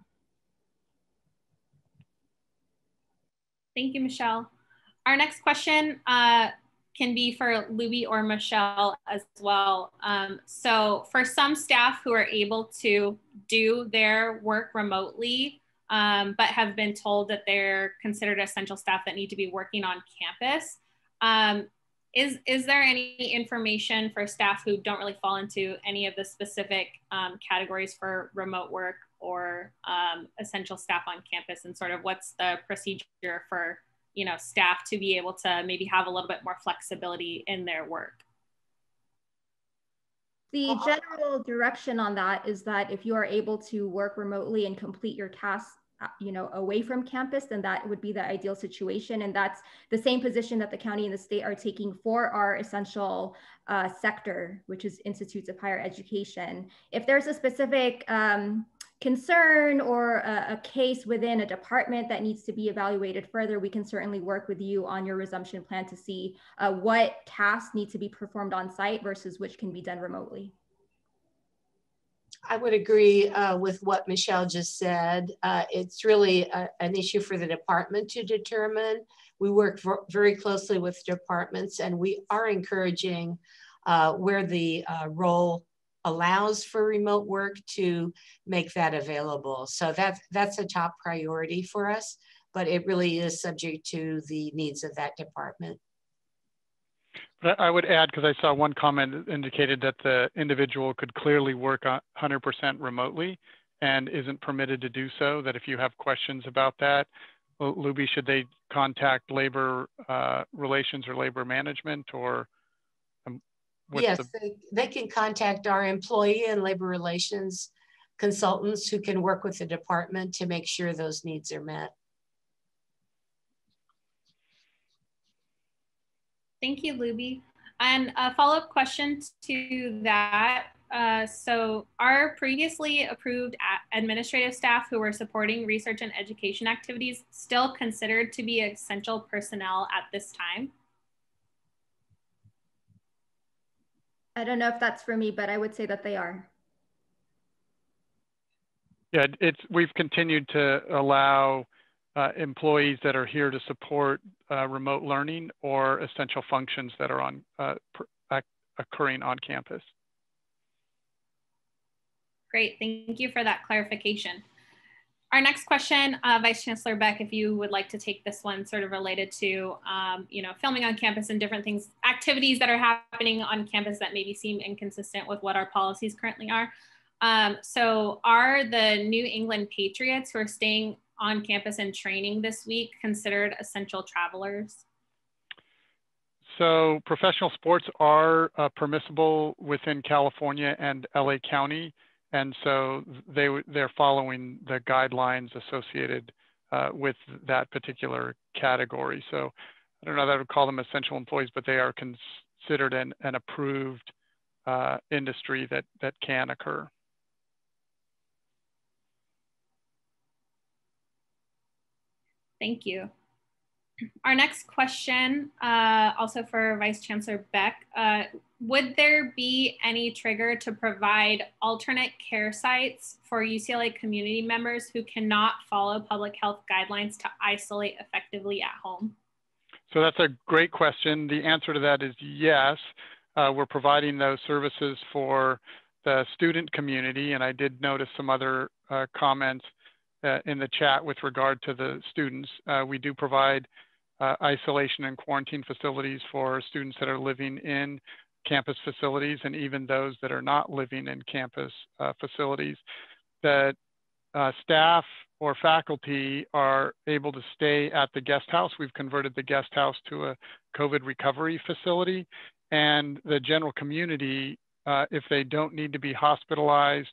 Thank you, Michelle. Our next question uh, can be for Lubbe or Michelle as well. Um, so for some staff who are able to do their work remotely, um, but have been told that they're considered essential staff that need to be working on campus. Um, is, is there any information for staff who don't really fall into any of the specific um, categories for remote work or um, essential staff on campus and sort of what's the procedure for you know staff to be able to maybe have a little bit more flexibility in their work? The general direction on that is that if you are able to work remotely and complete your tasks you know, away from campus, then that would be the ideal situation. And that's the same position that the county and the state are taking for our essential uh, sector, which is institutes of higher education. If there's a specific um, concern or a, a, case within a department that needs to be evaluated further, we can certainly work with you on your resumption plan to see uh, what tasks need to be performed on site versus which can be done remotely. I would agree uh, with what Michelle just said. Uh, it's really a, an issue for the department to determine. We work very closely with departments and we are encouraging uh, where the uh, role allows for remote work to make that available. So that's, that's a top priority for us, but it really is subject to the needs of that department. But I would add, because I saw one comment indicated that the individual could clearly work 100% remotely and isn't permitted to do so, that if you have questions about that, Lubbe, should they contact labor uh, relations or labor management or? Um, yes, the... they, they can contact our employee and labor relations consultants who can work with the department to make sure those needs are met. Thank you, Lubbe. And a follow-up question to that. Uh, so our previously approved administrative staff who were supporting research and education activities still considered to be essential personnel at this time? I don't know if that's for me, but I would say that they are. Yeah, it's we've continued to allow uh, employees that are here to support uh, remote learning or essential functions that are on uh, occurring on campus. Great, thank you for that clarification. Our next question, uh, Vice Chancellor Beck, if you would like to take this one sort of related to, um, you know, filming on campus and different things, activities that are happening on campus that maybe seem inconsistent with what our policies currently are. Um, so are the New England Patriots who are staying on campus and training this week considered essential travelers? So professional sports are uh, permissible within California and LA County. And so they, they're following the guidelines associated uh, with that particular category. So I don't know that I would call them essential employees, but they are considered an, an approved uh, industry that, that can occur. Thank you. Our next question, uh, also for Vice Chancellor Beck, uh, would there be any trigger to provide alternate care sites for UCLA community members who cannot follow public health guidelines to isolate effectively at home? So that's a great question. The answer to that is yes. Uh, we're providing those services for the student community, and I did notice some other uh, comments uh, in the chat with regard to the students. Uh, we do provide uh, isolation and quarantine facilities for students that are living in campus facilities and even those that are not living in campus uh, facilities. That uh, staff or faculty are able to stay at the guest house. We've converted the guest house to a COVID recovery facility and the general community, uh, if they don't need to be hospitalized,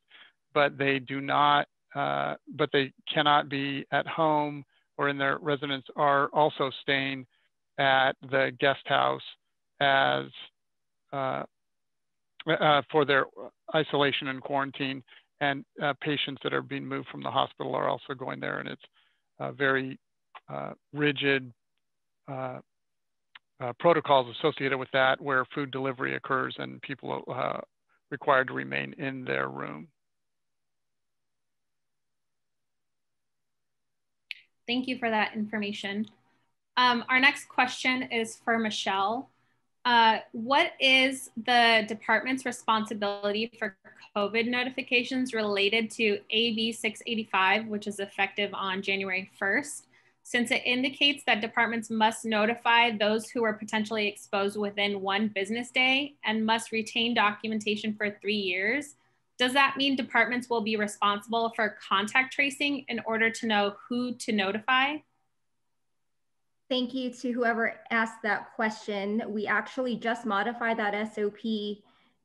but they do not, uh, but they cannot be at home or in their residence, are also staying at the guest house as uh, uh, for their isolation and quarantine. And uh, patients that are being moved from the hospital are also going there, and it's very uh, rigid protocols associated with that, where food delivery occurs and people required to remain in their room. Thank you for that information. Um, our next question is for Michelle. Uh, what is the department's responsibility for COVID notifications related to AB 685, which is effective on January 1st? Since it indicates that departments must notify those who are potentially exposed within one business day and must retain documentation for three years, does that mean departments will be responsible for contact tracing in order to know who to notify? Thank you to whoever asked that question. We actually just modified that SOP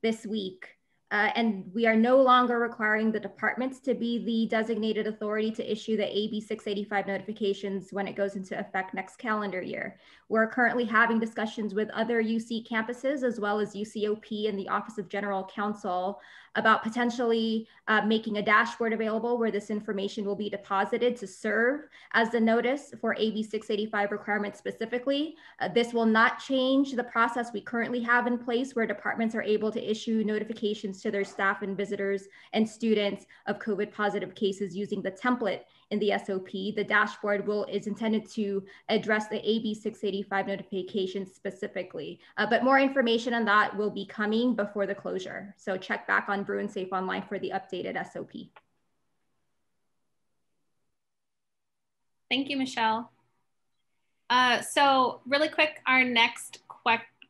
this week. Uh, and we are no longer requiring the departments to be the designated authority to issue the AB 685 notifications when it goes into effect next calendar year. We're currently having discussions with other UC campuses as well as UCOP and the Office of General Counsel about potentially uh, making a dashboard available where this information will be deposited to serve as the notice for AB 685 requirements specifically. Uh, this will not change the process we currently have in place where departments are able to issue notifications to their staff and visitors and students of COVID positive cases using the template in the SOP. The dashboard will is intended to address the AB 685 notifications specifically, uh, but more information on that will be coming before the closure. So check back on Bruin Safe Online for the updated SOP. Thank you, Michelle. Uh, so really quick, our next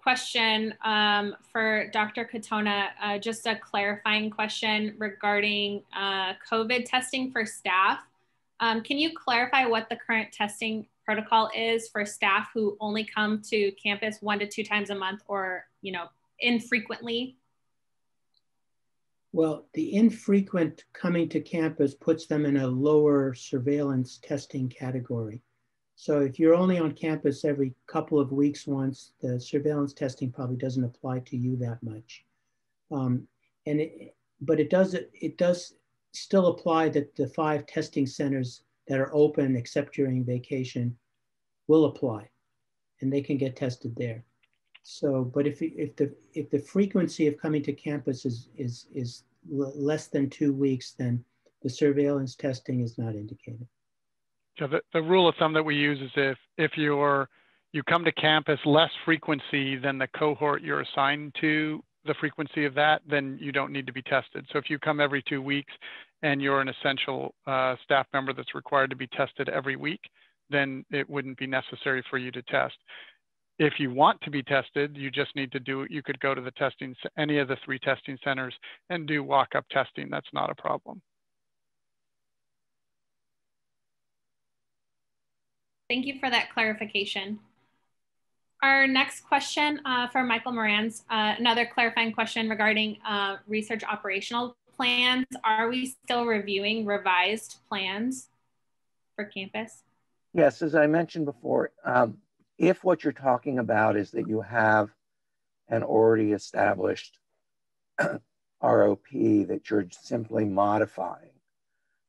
question um, for Dr. Katona, uh, just a clarifying question regarding uh, COVID testing for staff. Um, can you clarify what the current testing protocol is for staff who only come to campus one to two times a month or, you know, infrequently? Well, the infrequent coming to campus puts them in a lower surveillance testing category. So if you're only on campus every couple of weeks once, the surveillance testing probably doesn't apply to you that much. Um, and it, but it does it does still apply that the five testing centers that are open except during vacation will apply and they can get tested there. So, but if, if, the, if the frequency of coming to campus is, is, is less than two weeks, then the surveillance testing is not indicated. So the, the rule of thumb that we use is if, if you're, you come to campus less frequency than the cohort you're assigned to the frequency of that, then you don't need to be tested. So if you come every two weeks and you're an essential uh, staff member that's required to be tested every week, then it wouldn't be necessary for you to test. If you want to be tested, you just need to do, you could go to the testing, any of the three testing centers and do walk-up testing. That's not a problem. Thank you for that clarification. Our next question uh, for Michael Meranze, uh, another clarifying question regarding uh, research operational plans. Are we still reviewing revised plans for campus? Yes, as I mentioned before, um, if what you're talking about is that you have an already established *clears throat* ROP that you're simply modifying,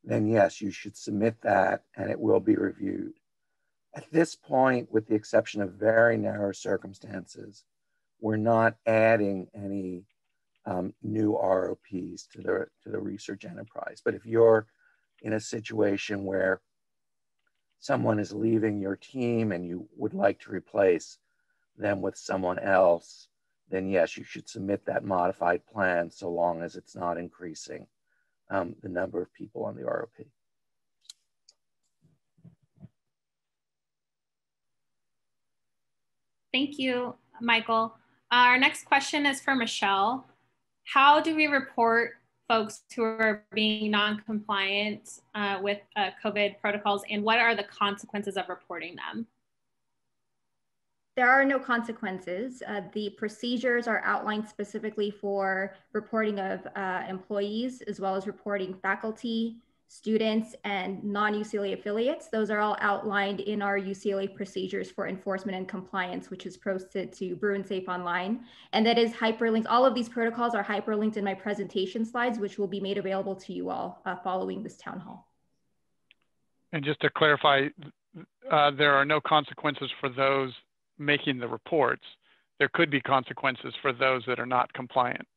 then yes, you should submit that and it will be reviewed. At this point, with the exception of very narrow circumstances, we're not adding any um, new ROPs to the, to the research enterprise. But if you're in a situation where someone is leaving your team and you would like to replace them with someone else, then yes, you should submit that modified plan so long as it's not increasing um, the number of people on the ROP. Thank you, Michael. Our next question is for Michelle. How do we report folks who are being non-compliant uh, with uh, COVID protocols and what are the consequences of reporting them? There are no consequences. Uh, the procedures are outlined specifically for reporting of uh, employees as well as reporting faculty, students, and non-UCLA affiliates. Those are all outlined in our UCLA procedures for enforcement and compliance, which is posted to Bruin Safe Online. And that is hyperlinked. All of these protocols are hyperlinked in my presentation slides, which will be made available to you all uh, following this town hall. And just to clarify, uh, there are no consequences for those making the reports, there could be consequences for those that are not compliant.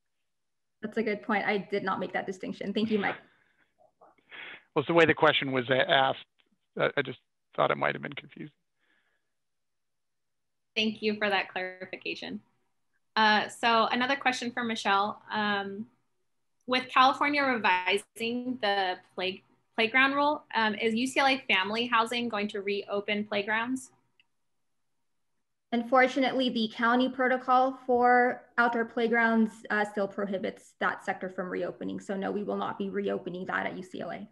That's a good point. I did not make that distinction. Thank you, Mike. Well, it's the way the question was asked. I just thought it might have been confusing. Thank you for that clarification. Uh, so another question for Michelle. Um, with California revising the play, playground rule, um, is UCLA Family Housing going to reopen playgrounds? Unfortunately, the county protocol for outdoor playgrounds uh, still prohibits that sector from reopening. So no, we will not be reopening that at UCLA.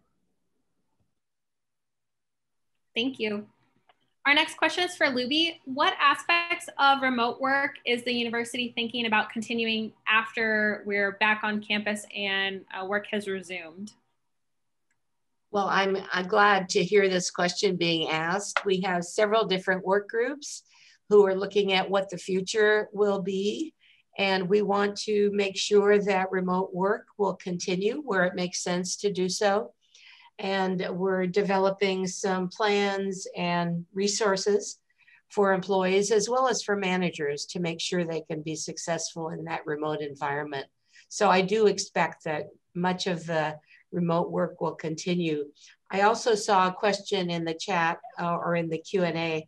Thank you. Our next question is for Lubbe. What aspects of remote work is the university thinking about continuing after we're back on campus and uh, work has resumed? Well, I'm, I'm glad to hear this question being asked. We have several different work groups who are looking at what the future will be. And we want to make sure that remote work will continue where it makes sense to do so. And we're developing some plans and resources for employees as well as for managers to make sure they can be successful in that remote environment. So I do expect that much of the remote work will continue. I also saw a question in the chat uh, or in the Q&A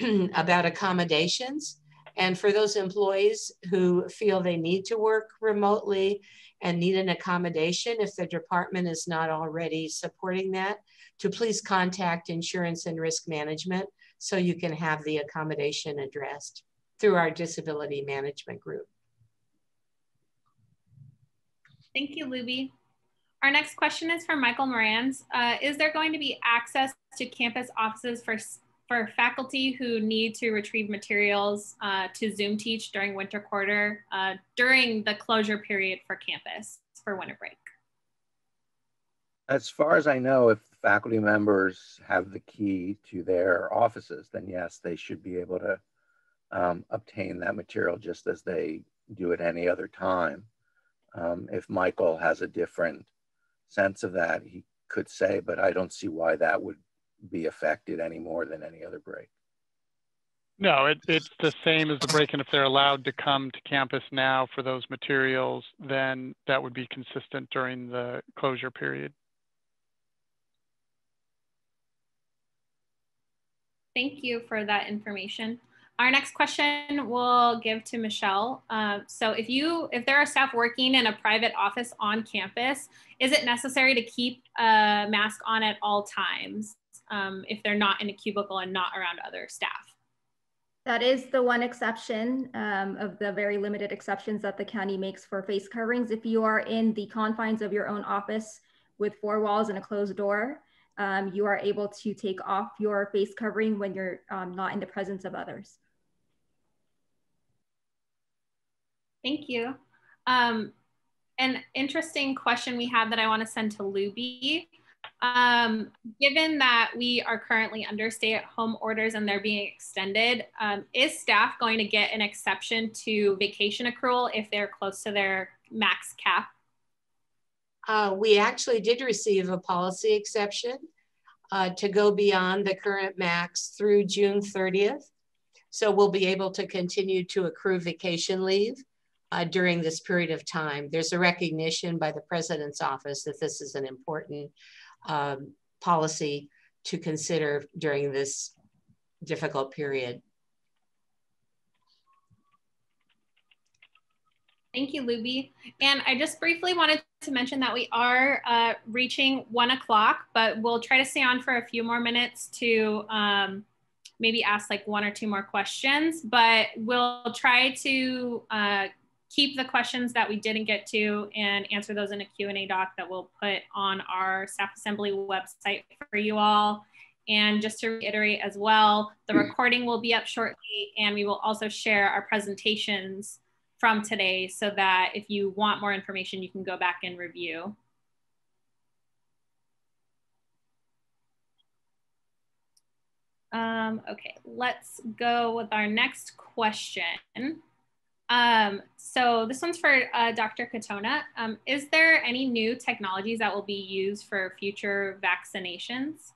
*clears throat* about accommodations. And for those employees who feel they need to work remotely and need an accommodation, if the department is not already supporting that, to please contact insurance and risk management so you can have the accommodation addressed through our disability management group. Thank you, Lubbe. Our next question is from Michael Meranze. Uh, is there going to be access to campus offices for for faculty who need to retrieve materials uh, to Zoom teach during winter quarter uh, during the closure period for campus for winter break? As far as I know, if faculty members have the key to their offices, then yes, they should be able to um, obtain that material just as they do at any other time. Um, if Michael has a different sense of that, he could say, but I don't see why that would be affected any more than any other break. No, it, it's the same as the break. And if they're allowed to come to campus now for those materials, then that would be consistent during the closure period. Thank you for that information. Our next question we'll give to Michelle. Uh, so if you, if there are staff working in a private office on campus, is it necessary to keep a mask on at all times? Um, if they're not in a cubicle and not around other staff. That is the one exception um, of the very limited exceptions that the county makes for face coverings. If you are in the confines of your own office with four walls and a closed door, um, you are able to take off your face covering when you're um, not in the presence of others. Thank you. Um, an interesting question we have that I want to send to Lubbe um, given that we are currently under stay at home orders and they're being extended, um, is staff going to get an exception to vacation accrual if they're close to their max cap? Uh, we actually did receive a policy exception uh, to go beyond the current max through June 30th. So we'll be able to continue to accrue vacation leave uh, during this period of time. There's a recognition by the president's office that this is an important um, policy to consider during this difficult period. Thank you, Lubbe. And I just briefly wanted to mention that we are uh, reaching one o'clock, but we'll try to stay on for a few more minutes to um, maybe ask like one or two more questions, but we'll try to uh, keep the questions that we didn't get to and answer those in a Q&A doc that we'll put on our staff assembly website for you all. And just to reiterate as well, the recording will be up shortly and we will also share our presentations from today so that if you want more information, you can go back and review. Um, okay, let's go with our next question. Um, so this one's for uh, Dr. Katona. Um, is there any new technologies that will be used for future vaccinations?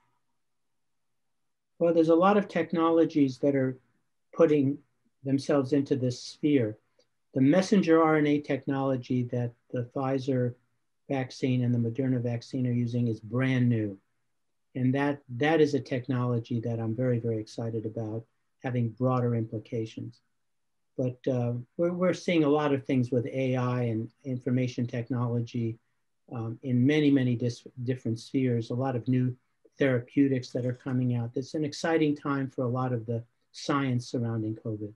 Well, there's a lot of technologies that are putting themselves into this sphere. The messenger RNA technology that the Pfizer vaccine and the Moderna vaccine are using is brand new. And that, that is a technology that I'm very, very excited about having broader implications. But uh, we're, we're seeing a lot of things with AI and information technology um, in many, many dis- different spheres, a lot of new therapeutics that are coming out. It's an exciting time for a lot of the science surrounding COVID.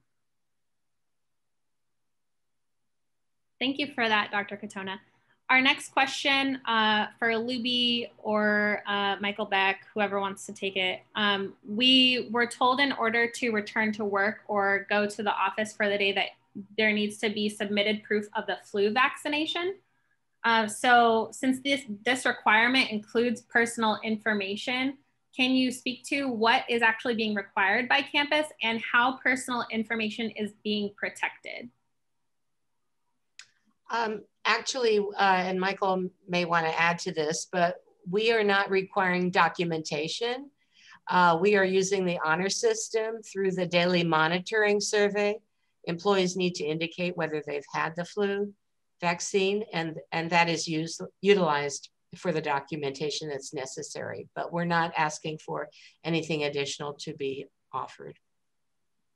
Thank you for that, Dr. Katona. Our next question uh, for Lubbe or uh, Michael Beck, whoever wants to take it. Um, we were told in order to return to work or go to the office for the day that there needs to be submitted proof of the flu vaccination. Uh, so since this, this requirement includes personal information, can you speak to what is actually being required by campus and how personal information is being protected? Um, actually, uh, and Michael may want to add to this, but we are not requiring documentation. Uh, we are using the honor system through the daily monitoring survey. Employees need to indicate whether they've had the flu vaccine and, and that is used, utilized for the documentation that's necessary, but we're not asking for anything additional to be offered.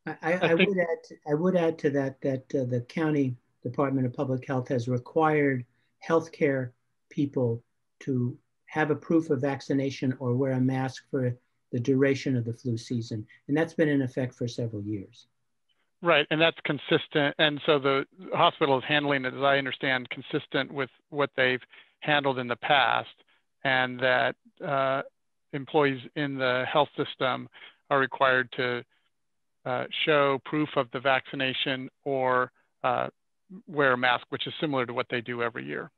I, I, I would add to, I would add to that that uh, the county Department of Public Health has required healthcare people to have a proof of vaccination or wear a mask for the duration of the flu season. And that's been in effect for several years. Right, and that's consistent. And so the hospital is handling it, as I understand, consistent with what they've handled in the past, and that uh, employees in the health system are required to uh, show proof of the vaccination or uh, wear a mask, which is similar to what they do every year.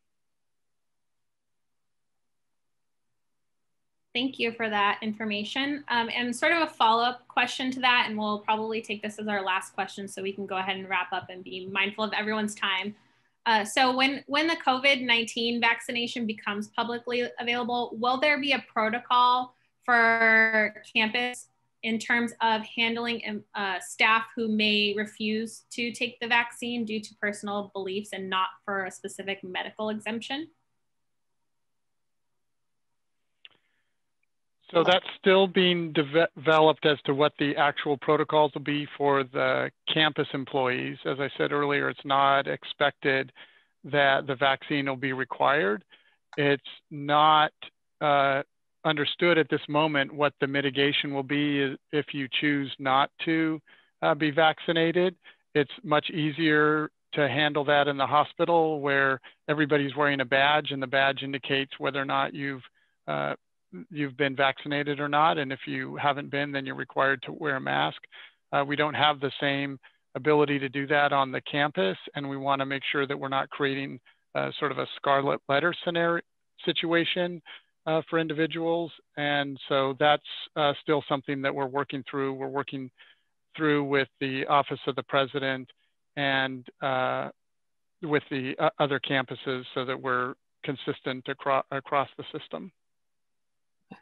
Thank you for that information. Um, and sort of a follow-up question to that, and we'll probably take this as our last question so we can go ahead and wrap up and be mindful of everyone's time. Uh, so when, when the COVID-19 vaccination becomes publicly available, will there be a protocol for campus in terms of handling um, uh, staff who may refuse to take the vaccine due to personal beliefs and not for a specific medical exemption? So that's still being de developed as to what the actual protocols will be for the campus employees. As I said earlier, it's not expected that the vaccine will be required. It's not uh, understood at this moment what the mitigation will be if you choose not to uh, be vaccinated. It's much easier to handle that in the hospital where everybody's wearing a badge and the badge indicates whether or not you've uh, you've been vaccinated or not. And if you haven't been, then you're required to wear a mask. Uh, we don't have the same ability to do that on the campus, and we want to make sure that we're not creating uh, sort of a scarlet letter scenario situation uh, for individuals. And so that's uh, still something that we're working through. We're working through with the Office of the President and uh, with the uh, other campuses so that we're consistent across, across the system.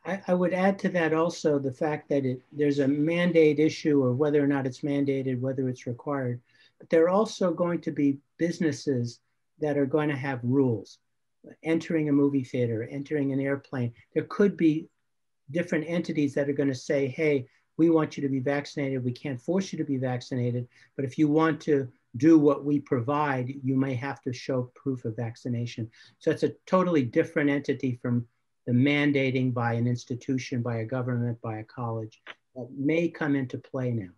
I, I, would add to that also the fact that it, there's a mandate issue or whether or not it's mandated, whether it's required. But there are also going to be businesses that are going to have rules entering a movie theater, entering an airplane, there could be different entities that are going to say, hey, we want you to be vaccinated. We can't force you to be vaccinated. But if you want to do what we provide, you may have to show proof of vaccination. So it's a totally different entity from the mandating by an institution, by a government, by a college that may come into play now.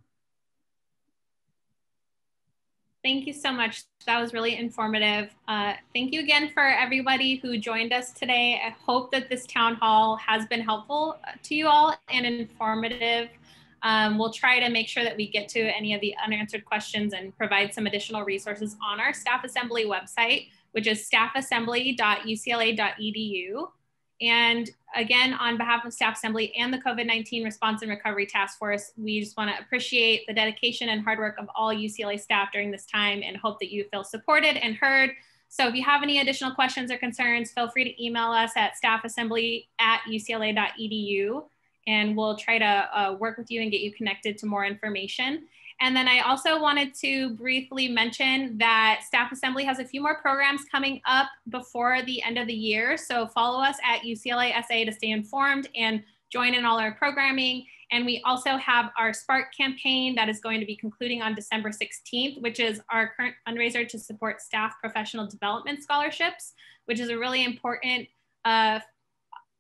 Thank you so much. That was really informative. Uh, thank you again for everybody who joined us today. I hope that this town hall has been helpful uh, to you all and informative. Um, we'll try to make sure that we get to any of the unanswered questions and provide some additional resources on our staff assembly website, which is staffassembly.ucla.edu. And again, on behalf of Staff Assembly and the COVID-19 Response and Recovery Task Force, we just wanna appreciate the dedication and hard work of all UCLA staff during this time and hope that you feel supported and heard. So if you have any additional questions or concerns, feel free to email us at staffassembly at ucla.edu and we'll try to uh, work with you and get you connected to more information. And then I also wanted to briefly mention that Staff Assembly has a few more programs coming up before the end of the year. So follow us at UCLA SA to stay informed and join in all our programming. And we also have our Spark campaign that is going to be concluding on December 16th, which is our current fundraiser to support staff professional development scholarships, which is a really important uh,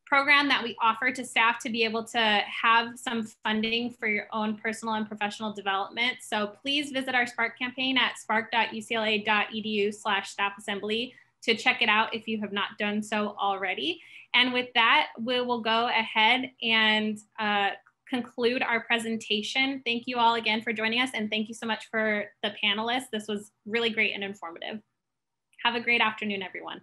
program that we offer to staff to be able to have some funding for your own personal and professional development. So please visit our Spark campaign at spark.ucla.edu slash staff assembly to check it out if you have not done so already. And with that, we will go ahead and uh, conclude our presentation. Thank you all again for joining us and thank you so much for the panelists. This was really great and informative. Have a great afternoon, everyone.